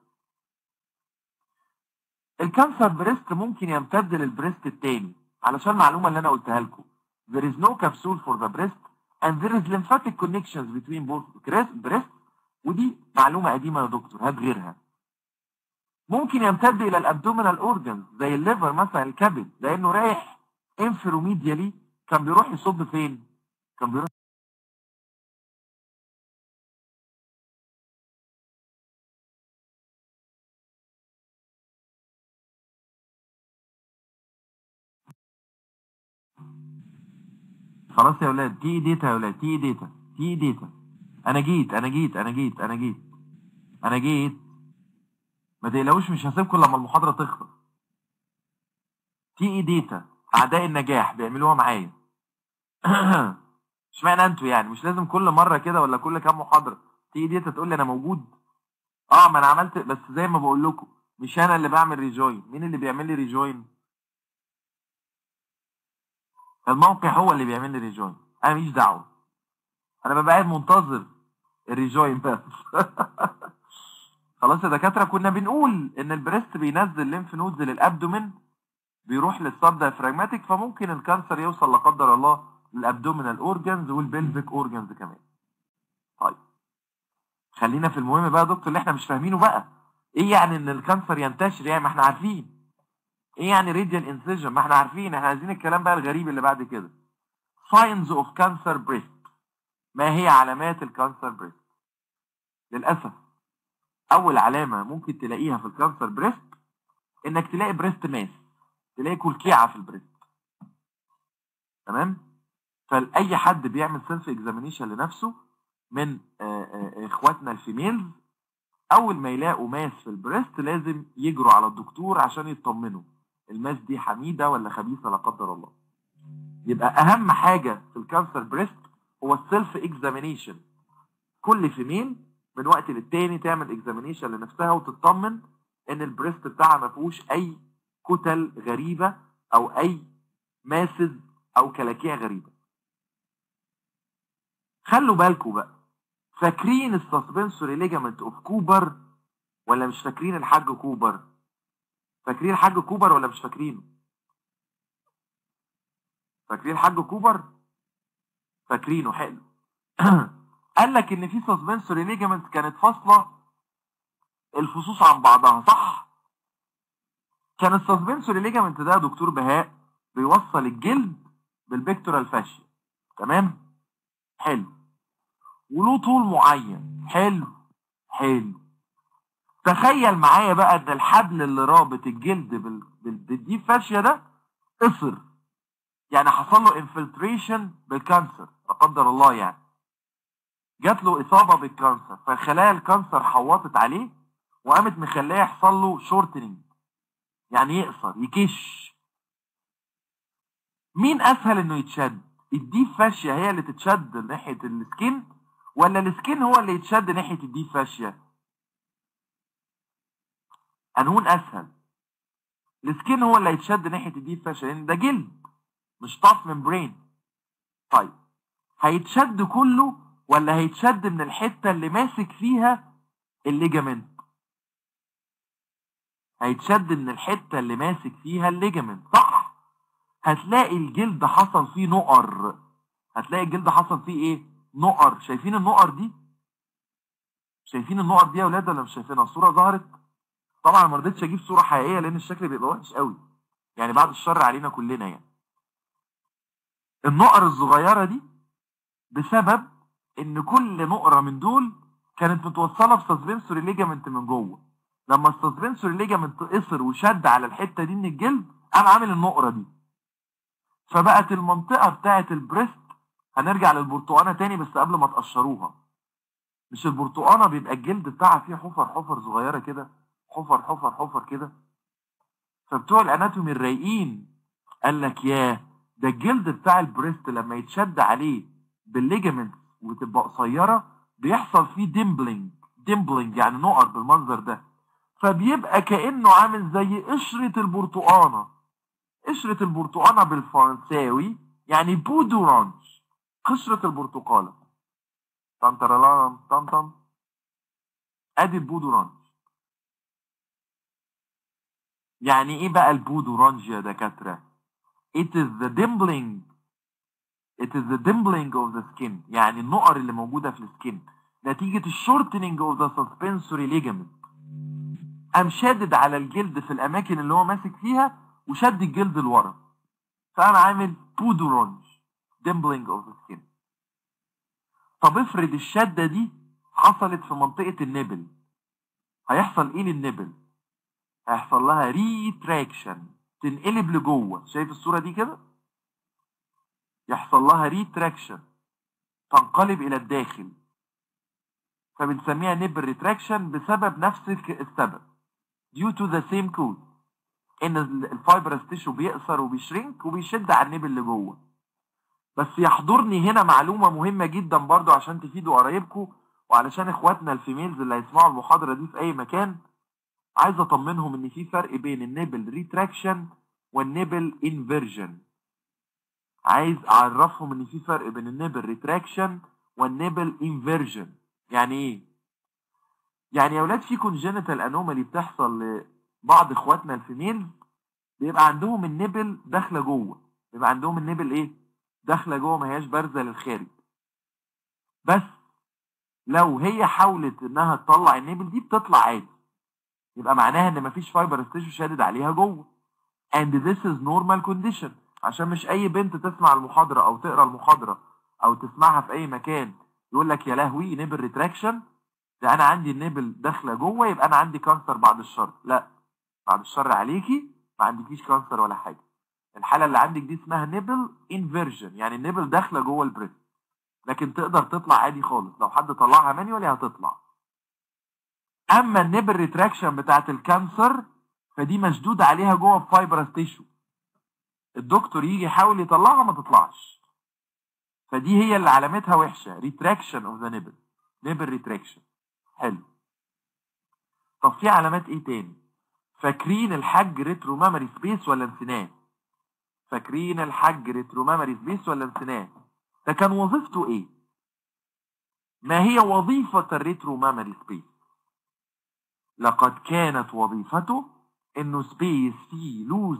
ال cancer breast ممكن يمتد لل breast التاني علشان المعلومة اللي أنا قلتها لكم. There is no capsule for the breast and there is lymphatic connections between both breast ودي معلومة قديمة يا دكتور هات غيرها. ممكن يمتد إلى ال abdominal organs زي ال liver مثلا الكبد لأنه رايح inferomedially كان بيروح يصب فين؟ كان بيروح خلاص يا ولاد TE Data يا ولاد TE Data TE Data. أنا جيت أنا جيت أنا جيت أنا جيت أنا جيت. ما تقلقوش مش هسيبكم لما المحاضرة تخلص. TE Data أعداء النجاح بيعملوها معايا. اشمعنى أنتوا يعني؟ مش لازم كل مرة كده ولا كل كام محاضرة؟ TE Data تقول لي أنا موجود. آه ما أنا عملت بس زي ما بقول لكم مش أنا اللي بعمل rejoin مين اللي بيعمل لي rejoin الموقع هو اللي بيعمل لي rejoin. أنا ماليش دعوة. أنا ببقى قاعد منتظر ال rejoin بس خلاص يا دكاترة كنا بنقول إن ال breast بينزل lymph nodes لل abdomen بيروح لل subdiaphragmatic فممكن ال cancer يوصل لا قدر الله لل abdominal organs وال pelvic organs كمان. طيب. خلينا في المهم بقى يا دكتور اللي إحنا مش فاهمينه بقى. إيه يعني إن ال cancer ينتشر؟ يعني ما إحنا عارفين. إيه يعني radial incision ما إحنا عارفين إحنا عايزين الكلام بقى الغريب اللي بعد كده. Signs of cancer breast. ما هي علامات ال cancer breast؟ للأسف أول علامة ممكن تلاقيها في ال cancer breast إنك تلاقي breast mass تلاقي كلكيعه في ال breast. تمام؟ فاي حد بيعمل self examination لنفسه من آه، آه، إخواتنا ال females أول ما يلاقوا mass في ال breast لازم يجروا على الدكتور عشان يطمنوا. ال mass دي حميدة ولا خبيثة لا قدر الله. يبقى أهم حاجة في ال cancer breast هو ال self examination كل female من وقت للتاني تعمل examination لنفسها وتطمن إن ال breast بتاعها ما فيهوش أي كتل غريبة أو أي masses أو كلاكيع غريبة. خلوا بالكم بقى. فاكرين ال suspensory ligament of Cooper ولا مش فاكرين الحاج كوبر فاكرين الحاج كوبر ولا مش فاكرينه فاكرين الحاج كوبر؟ فاكرينه حلو. قال لك إن في suspensory ligament كانت فاصلة الفصوص عن بعضها صح؟ كان ال suspensory ligament ده دكتور بهاء بيوصل الجلد بال pectoral fascia تمام؟ حلو. وله طول معين. حلو. حلو. تخيل معايا بقى إن الحبل اللي رابط الجلد بال- بال- بال deep fascia ده قصر. يعني حصل له infiltration بال cancer لا قدر الله يعني. جات له إصابة بال cancer فخلايا ال cancer حوطت عليه وقامت مخليه يحصل له shortening يعني يقصر يكش. مين أسهل إنه يتشد؟ ال deep fascia هي اللي تتشد ناحية ال skin ولا ال skin هو اللي يتشد ناحية ال deep fascia انهون أسهل. ال skin هو اللي هيتشد ناحية ال deep fascia لأن ده جلد مش tough membrane طيب هيتشد كله ولا هيتشد من الحتة اللي ماسك فيها ال ligament؟ هيتشد من الحتة اللي ماسك فيها ال ligament صح؟ هتلاقي الجلد حصل فيه نقر. هتلاقي الجلد حصل فيه إيه؟ نقر. شايفين النقر دي؟ شايفين النقر دي يا ولاد ولا مش شايفينها؟ الصورة ظهرت؟ طبعا ما رضيتش أجيب صورة حقيقية لأن الشكل بيبقى وحش قوي. يعني بعد الشر علينا كلنا يعني. النقر الصغيرة دي بسبب إن كل نقرة من دول كانت متوصلة ب suspensory ligament من جوه. لما ال suspensory ligament قصر وشد على الحتة دي من الجلد قام عامل النقرة دي. فبقت المنطقة بتاعة ال breast هنرجع للبرتقانة تاني بس قبل ما تقشروها. مش البرتقانة بيبقى الجلد بتاعها فيه حفر حفر صغيرة كده؟ حفر حفر حفر كده. فبتوع ال anatomy الرايقين قال لك ياه ده الجلد بتاع ال breast لما يتشد عليه بال ligament وتبقى قصيرة بيحصل فيه dimpling dimpling يعني نقر بالمنظر ده. فبيبقى كأنه عامل زي قشرة البرتقانة. قشرة البرتقانة بالفرنساوي يعني peau d'orange قشرة البرتقالة. طنطرلام طنطن أدي ال peau d'orange يعني إيه بقى ال peau d'orange يا دكاترة؟ It is the dimpling. It is the dimpling of the skin. يعني النقر اللي موجودة في ال skin نتيجة ال shortening of the suspensory ligament. قام شادد على الجلد في الأماكن اللي هو ماسك فيها وشد الجلد لورا. فقام عامل peau d'orange dimpling of the skin. طب افرض الشدة دي حصلت في منطقة ال nipple. هيحصل إيه لل nipple؟ هيحصل لها retraction تنقلب لجوه. شايف الصورة دي كده؟ يحصل لها retraction تنقلب إلى الداخل. فبنسميها nipple retraction بسبب نفس السبب. due to the same cause إن ال fibrous tissue بيقصر وبي shrink وبيشد على ال nipple اللي جوه. بس يحضرني هنا معلومة مهمة جدا برضو عشان تفيدوا قرايبكم وعلشان إخواتنا ال females اللي هيسمعوا المحاضرة دي في أي مكان. عايز أطمنهم إن في فرق بين ال nipple retraction وال nipple inversion عايز أعرفهم إن في فرق بين ال nipple retraction وال nipple inversion يعني إيه؟ يعني يا ولاد في congenital anomaly بتحصل لبعض إخواتنا ال female بيبقى عندهم ال nipple داخلة جوه. بيبقى عندهم ال nipple إيه؟ داخلة جوه ما هياش بارزة للخارج. بس لو هي حاولت إنها تطلع ال nipple دي بتطلع عادي. يبقى معناها إن مفيش fibrous tissue شادد عليها جوه. And this is normal condition. عشان مش أي بنت تسمع المحاضرة أو تقرأ المحاضرة أو تسمعها في أي مكان يقول لك يا لهوي nipple retraction ده أنا عندي ال nipple داخلة جوه يبقى أنا عندي cancer بعد الشر. لا بعد الشر عليكي ما عندكيش cancer ولا حاجة. الحالة اللي عندك دي اسمها nipple inversion يعني ال nipple داخلة جوه ال breast. لكن تقدر تطلع عادي خالص. لو حد طلعها manually هتطلع. أما ال nipple retraction بتاعت ال cancer فدي مشدود عليها جوه fibrous tissue. الدكتور يجي يحاول يطلعها ما تطلعش. فدي هي اللي علامتها وحشة retraction of the nipple nipple retraction حلو. طب في علامات إيه تاني؟ فاكرين الحج retromammary space ولا نسيناه؟ فاكرين الحج retromammary space ولا نسيناه؟ ده كان وظيفته إيه؟ ما هي وظيفة ال retromammary space لقد كانت وظيفته إنه space فيه loose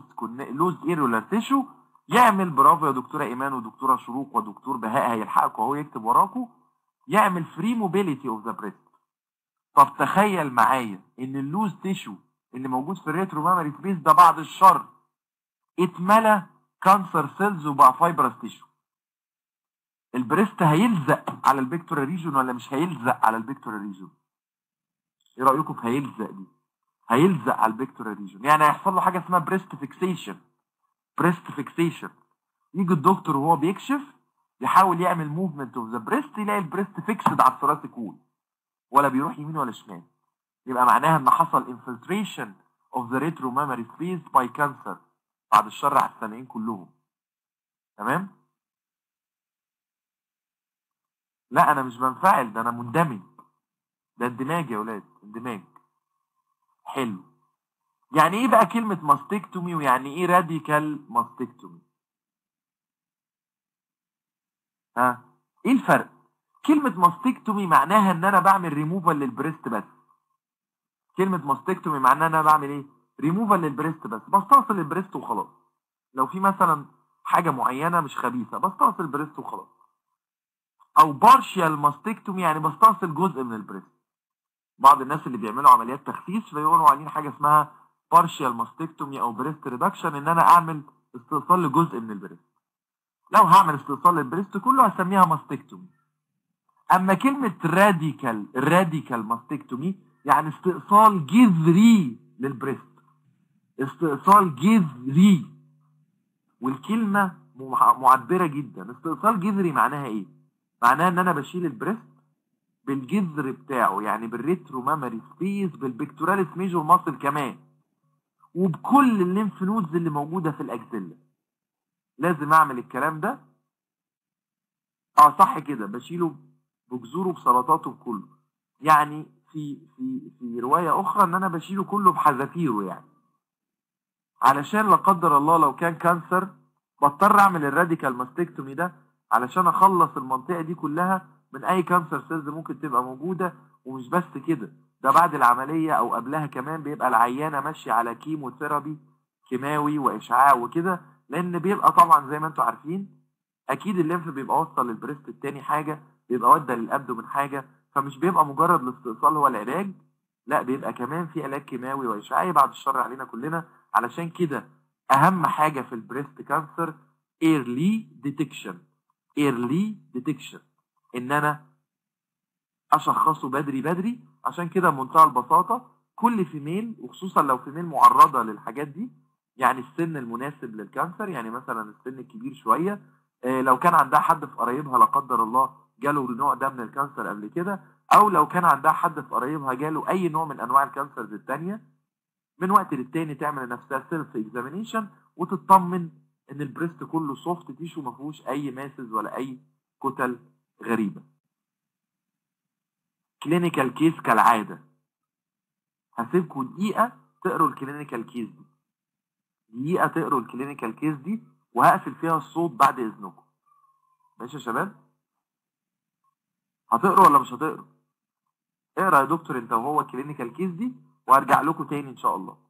loose areolar tissue يعمل برافو يا دكتورة إيمان ودكتورة شروق ودكتور بهاء هيلحقكم وهو يكتب وراكم يعمل free mobility of the breast طب تخيل معايا إن ال loose tissue اللي موجود في ال retromammary space ده بعد الشر اتملى cancer cells وبقى fibrous tissue ال breast هيلزق على ال pectoral region ولا مش هيلزق على ال pectoral region إيه رأيكم في هيلزق دي؟ هيلزق على ال pectoral region يعني هيحصل له حاجة اسمها breast fixation breast fixation يجي الدكتور وهو بيكشف يحاول يعمل movement of the breast يلاقي ال breast fixed على ال thoracic wall ولا بيروح يمين ولا شمال. يبقى معناها إن حصل infiltration of the retromammary space by cancer بعد الشر على السامعين كلهم. تمام؟ لا أنا مش بنفعل ده أنا مندمج. ده اندماج يا ولاد اندماج. حلو. يعني إيه بقى كلمة mastectomy ويعني إيه radical mastectomy؟ ها؟ إيه الفرق؟ كلمة ماستكتومي معناها إن أنا بعمل ريموفال للبريست بس. كلمة ماستكتومي معناها إن أنا بعمل إيه؟ ريموفال للبريست بس. بستأصل ال breast وخلاص. لو في مثلا حاجة معينة مش خبيثة بستأصل البريست وخلاص. أو partial mastectomy يعني بستأصل جزء من ال breast. بعض الناس اللي بيعملوا عمليات تخسيس فيقولوا علينا حاجة اسمها partial mastectomy أو breast reduction إن أنا أعمل استئصال لجزء من ال breast. لو هعمل استئصال لل breast كله هسميها mastectomy أما كلمة radical radical mastectomy يعني استئصال جذري لل breast. استئصال جذري. والكلمة معبرة جدا. استئصال جذري معناها إيه؟ معناها إن أنا بشيل ال breast بالجذر بتاعه يعني بال retromammary space بال pectoralis major muscle كمان. وبكل ال lymph nodes اللي موجودة في ال axilla لازم أعمل الكلام ده. آه صح كده. بشيله بجذوره بسلطاته بكله. يعني في في في رواية أخرى إن أنا بشيله كله بحذافيره يعني. علشان لا قدر الله لو كان cancer بضطر أعمل ال radical mastectomy ده علشان أخلص المنطقة دي كلها من أي cancer cells ممكن تبقى موجودة ومش بس كده ده بعد العملية أو قبلها كمان بيبقى العيانة ماشية على chemotherapy كيماوي وإشعاع وكده لأن بيبقى طبعا زي ما أنتم عارفين أكيد ال lymph بيبقى وصل لل breast التاني حاجة بيبقى ودى لل abdomen حاجة فمش بيبقى مجرد الاستئصال هو العلاج لا بيبقى كمان في علاج كيماوي واشعاعي بعد الشر علينا كلنا. علشان كده أهم حاجة في ال breast cancer early detection early detection إن أنا أشخصه بدري بدري. عشان كده بمنتهى البساطة كل female وخصوصا لو female معرضة للحاجات دي يعني السن المناسب لل cancer يعني مثلا السن الكبير شوية لو كان عندها حد في قرايبها لا قدر الله جاله نوع ده من ال cancer قبل كده أو لو كان عندها حد في قرايبها جاله أي نوع من أنواع ال cancers التانية من وقت للتاني تعمل لنفسها self examination وتطمن إن ال breast كله soft tissue ما فيهوش أي masses ولا أي كتل غريبة. clinical case كالعادة. هسيبكم دقيقة تقروا ال clinical case دي. دقيقة تقروا ال clinical case دي وهقفل فيها الصوت بعد إذنكم. ماشي يا شباب؟ هتقروا ولا مش هتقروا؟ اقرأ يا دكتور انت وهو ال clinical case دي وارجع لكم تاني إن شاء الله.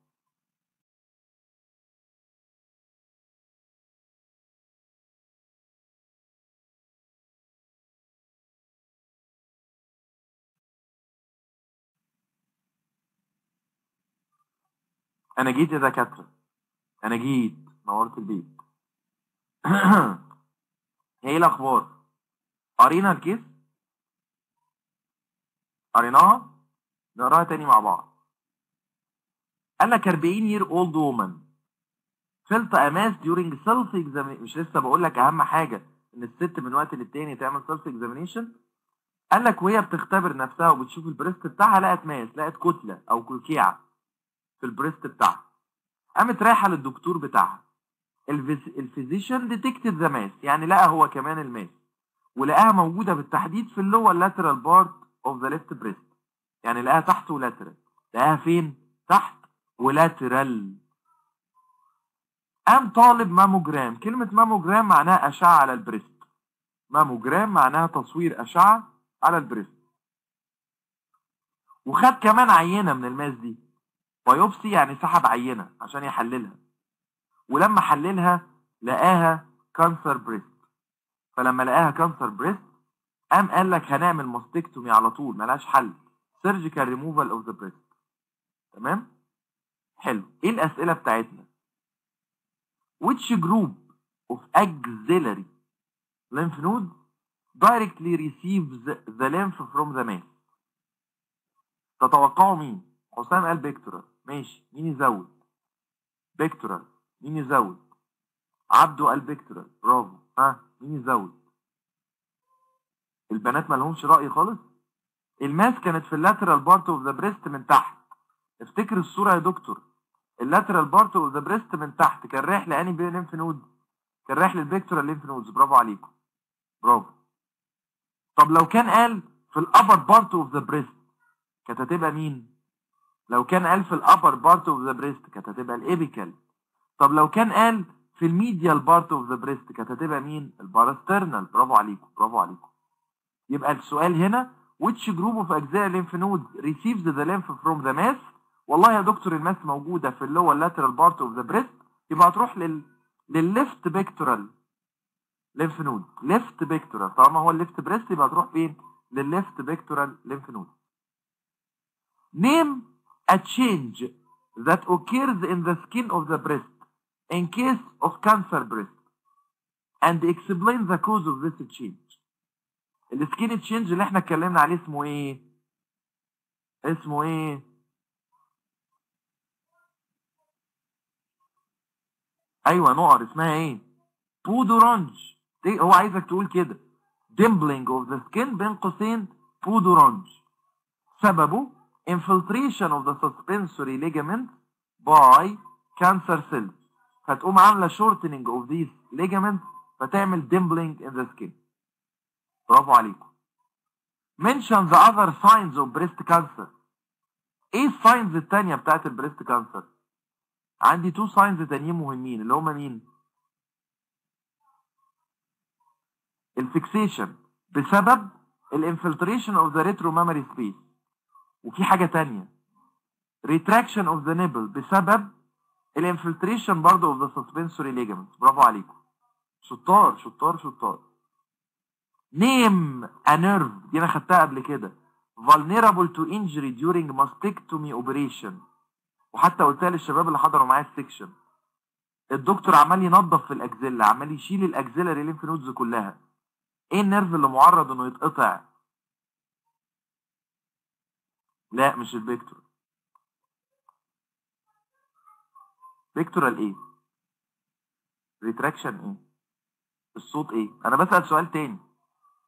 أنا جيت يا دكاترة. أنا جيت نورت البيت. إيه الأخبار؟ قرينا ال case؟ قريناها؟ نقراها تاني مع بعض. قال لك 40 year old woman. Felt a mass during self examination. مش لسه بقول لك أهم حاجة إن الست من وقت للتاني تعمل self examination قال لك وهي بتختبر نفسها وبتشوف ال breast بتاعها لقت mass لقت كتلة أو كلكيعه في ال breast بتاعها. قامت رايحة للدكتور بتاعها. ال physician detected the mass يعني لقى هو كمان ال mass ولقاها موجودة بالتحديد في ال lower lateral part of the left breast يعني لقاها تحت و lateral. لقاها فين؟ تحت و lateral. قام طالب ماموجرام. كلمة ماموجرام معناها أشعة على ال breast. mammogram معناها تصوير أشعة على ال breast. وخد كمان عينة من ال mass دي. biopsy يعني سحب عينة عشان يحللها. ولما حللها لقاها cancer breast فلما لقاها cancer breast قام قال لك هنعمل mastectomy على طول ملهاش حل. سيرجيكال ريموفال اوف ذا بريست تمام؟ حلو. إيه الأسئلة بتاعتنا؟ Which group of axillary lymph node directly receives the lymph from the mass تتوقعوا مين؟ حسام قال pectoral ماشي مين يزود؟ pectoral مين يزود؟ عبده قال pectoral برافو. ها مين يزود؟ البنات ما لهمش رأي خالص؟ ال mass كانت في ال lateral part of the breast من تحت. افتكر الصورة يا دكتور. ال lateral part of the breast من تحت. كان رايح لأنهي lymph node كان رايح لل pectoral lymph nodes برافو عليكم. برافو. طب لو كان قال في ال upper part of the breast كانت هتبقى مين؟ لو كان قال في ال upper part of the breast كانت هتبقى ال apical طب لو كان قال في ال medial part of the breast كانت هتبقى مين؟ ال parasternal برافو عليكم برافو عليكم. يبقى السؤال هنا which group of axillary lymph nodes receives the lymph from the mass? والله يا دكتور ال mass موجودة في اللي هو ال lateral part of the breast يبقى هتروح لل لل left pectoral lymph node left pectoral طالما هو ال left breast يبقى هتروح فين؟ لل left pectoral lymph node name a change that occurs in the skin of the breast in case of cancer breast and explain the cause of this change. ال skin change اللي إحنا اتكلمنا عليه اسمه إيه؟ اسمه إيه؟ أيوه نقر اسمها إيه؟ بودورانج إيه هو عايزك تقول كده. Dimpling of the skin بين قوسين بودورانج سببه infiltration of the suspensory ligament by cancer cells. فتقوم عاملة shortening of these ligaments فتعمل dimpling in the skin. برافو عليكم. Mention the other signs of breast cancer. إيه ال signs التانية بتاعت ال breast cancer؟ عندي two signs تانيين مهمين اللي هما مين؟ ال fixation. بسبب ال infiltration of the retromammary space وفي حاجة تانية. retraction of the nipple بسبب ال infiltration برضه of the suspensory ligament برافو عليكم. شطار شطار شطار. name a nerve دي أنا خدتها قبل كده. Vulnerable to injury during mastectomy operation. وحتى قلتها للشباب اللي حضروا معايا ال section الدكتور عمال ينظف في ال axilla عمال يشيل ال axillary lymph nodes كلها. إيه ال nerve اللي معرض إنه يتقطع؟ لا مش ال pectoral. pectoral إيه retraction إيه الصوت إيه أنا بسأل سؤال تاني.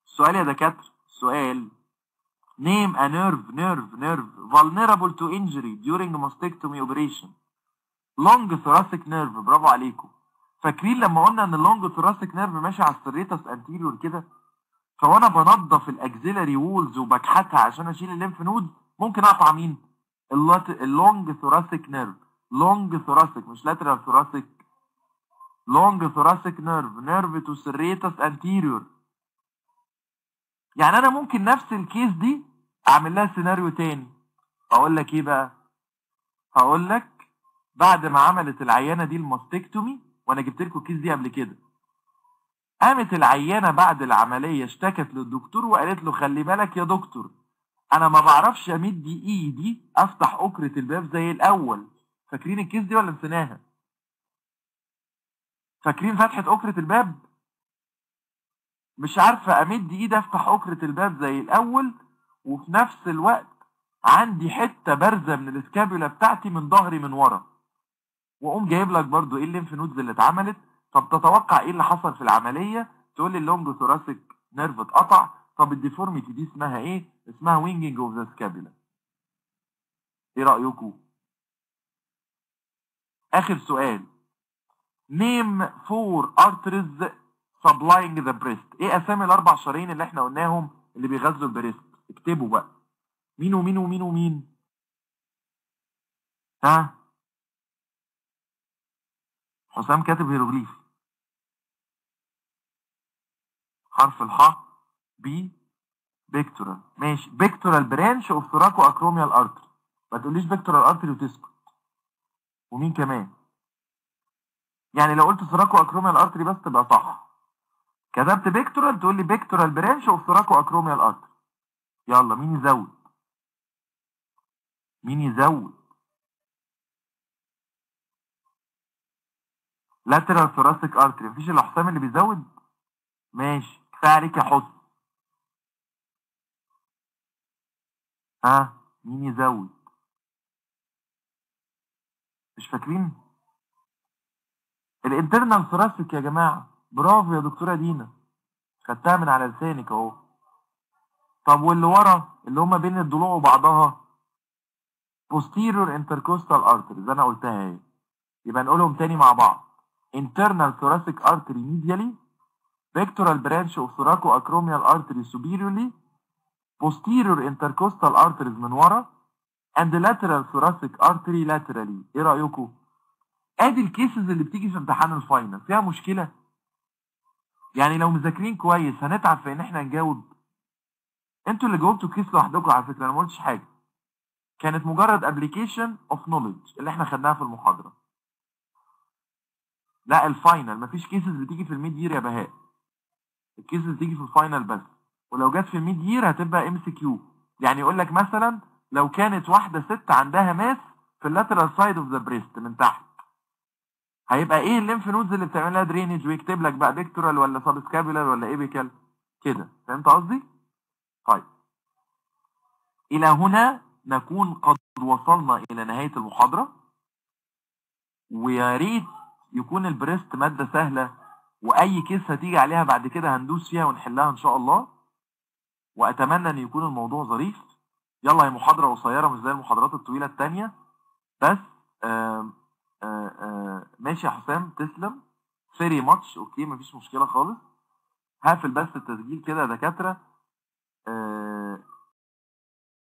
السؤال يا دكاترة. سؤال. Name a nerve nerve nerve. Vulnerable to injury during mastectomy operation. Long thoracic nerve. برافو عليكم. فاكرين لما قلنا إن ال long thoracic nerve ماشي على ال serratus anterior كده؟ فوانا بنضف ال axillary walls وبكحتها عشان أشيل ال lymph node ممكن اقطع مين؟ ال long thoracic nerve long thoracic مش lateral thoracic long thoracic nerve nerve to serratus anterior يعني أنا ممكن نفس ال case دي أعمل لها سيناريو تاني. أقول لك إيه بقى؟ هقول لك بعد ما عملت العيانة دي ال mastectomy وأنا جبت لكم ال case دي قبل كده. قامت العيانة بعد العملية اشتكت للدكتور وقالت له خلي بالك يا دكتور أنا ما بعرفش أمد إيدي أفتح أكرة الباب زي الأول. فاكرين ال case دي ولا نسيناها؟ فاكرين فتحة أكرة الباب؟ مش عارفة أمد إيدي أفتح أكرة الباب زي الأول وفي نفس الوقت عندي حتة بارزة من ال scapula بتاعتي من ظهري من ورا. وأقوم جايب لك برضو إيه ال lymph nodes اللي اتعملت. طب تتوقع إيه اللي حصل في العملية؟ تقول لي ال long thoracic nerve اتقطع. طب ال deformity دي اسمها إيه؟ اسمها winging of the scapula إيه رأيكم؟ آخر سؤال. name four arteries supplying the breast إيه أسامي الأربع شرايين اللي إحنا قلناهم اللي بيغذوا ال breast؟ اكتبوا بقى. مين ومين ومين ومين؟ ها؟ حسام كاتب هيروغليف. حرف الحاء. بي pectoral ماشي. pectoral branch of thoracoacromial artery ما تقوليش pectoral artery وتسكت. ومين كمان؟ يعني لو قلت thoracoacromial artery بس تبقى صح. كتبت pectoral تقول لي pectoral branch of thoracoacromial artery يلا مين يزود؟ مين يزود؟ lateral thoracic artery مفيش الا حسام اللي بيزود؟ ماشي. كفاية عليك يا حسن ها مين يزود؟ مش فاكرين؟ الإنترنال ثوراسيك يا جماعة. برافو يا دكتورة دينا. خدتها من على لسانك أهو. طب واللي ورا؟ اللي هما بين الضلوع وبعضها؟ posterior intercostal arteries. أنا قلتها أهي. يبقى نقولهم تاني مع بعض. internal thoracic artery medially pectoral branch of thoracoacromial artery superiorly posterior intercostal arteries من ورا and lateral thoracic artery laterally. إيه رأيكم ادي ال cases اللي بتيجي في امتحان ال final فيها مشكلة يعني لو مذاكرين كويس هنتعب في إن إحنا نجاوب. أنتوا اللي جاوبتوا case لوحدكم على فكرة أنا ما قلتش حاجة. كانت مجرد application of knowledge اللي إحنا خدناها في المحاضرة. لا ال final مفيش cases بتيجي في ال mid year يا بهاء. ال cases بتيجي في ال final بس. ولو جت في ال mid year هتبقى MCQ. يعني يقول لك مثلا لو كانت واحدة ست عندها mass في ال lateral side of the breast من تحت. هيبقى إيه ال lymph nodes اللي بتعمل لها drain ويكتب لك بقى pectoral ولا sub ولا apical كده. فهمت قصدي؟ طيب. إلى هنا نكون قد وصلنا إلى نهاية المحاضرة. ويا ريت يكون ال breast مادة سهلة وأي case هتيجي عليها بعد كده هندوس فيها ونحلها إن شاء الله. وأتمنى أن يكون الموضوع ظريف. يلا هي محاضرة قصيرة مش زي المحاضرات الطويلة التانية. بس آآ آآ ماشي يا حسام تسلم. very much okay مفيش مشكلة خالص. هقفل بس التسجيل كده يا دكاترة.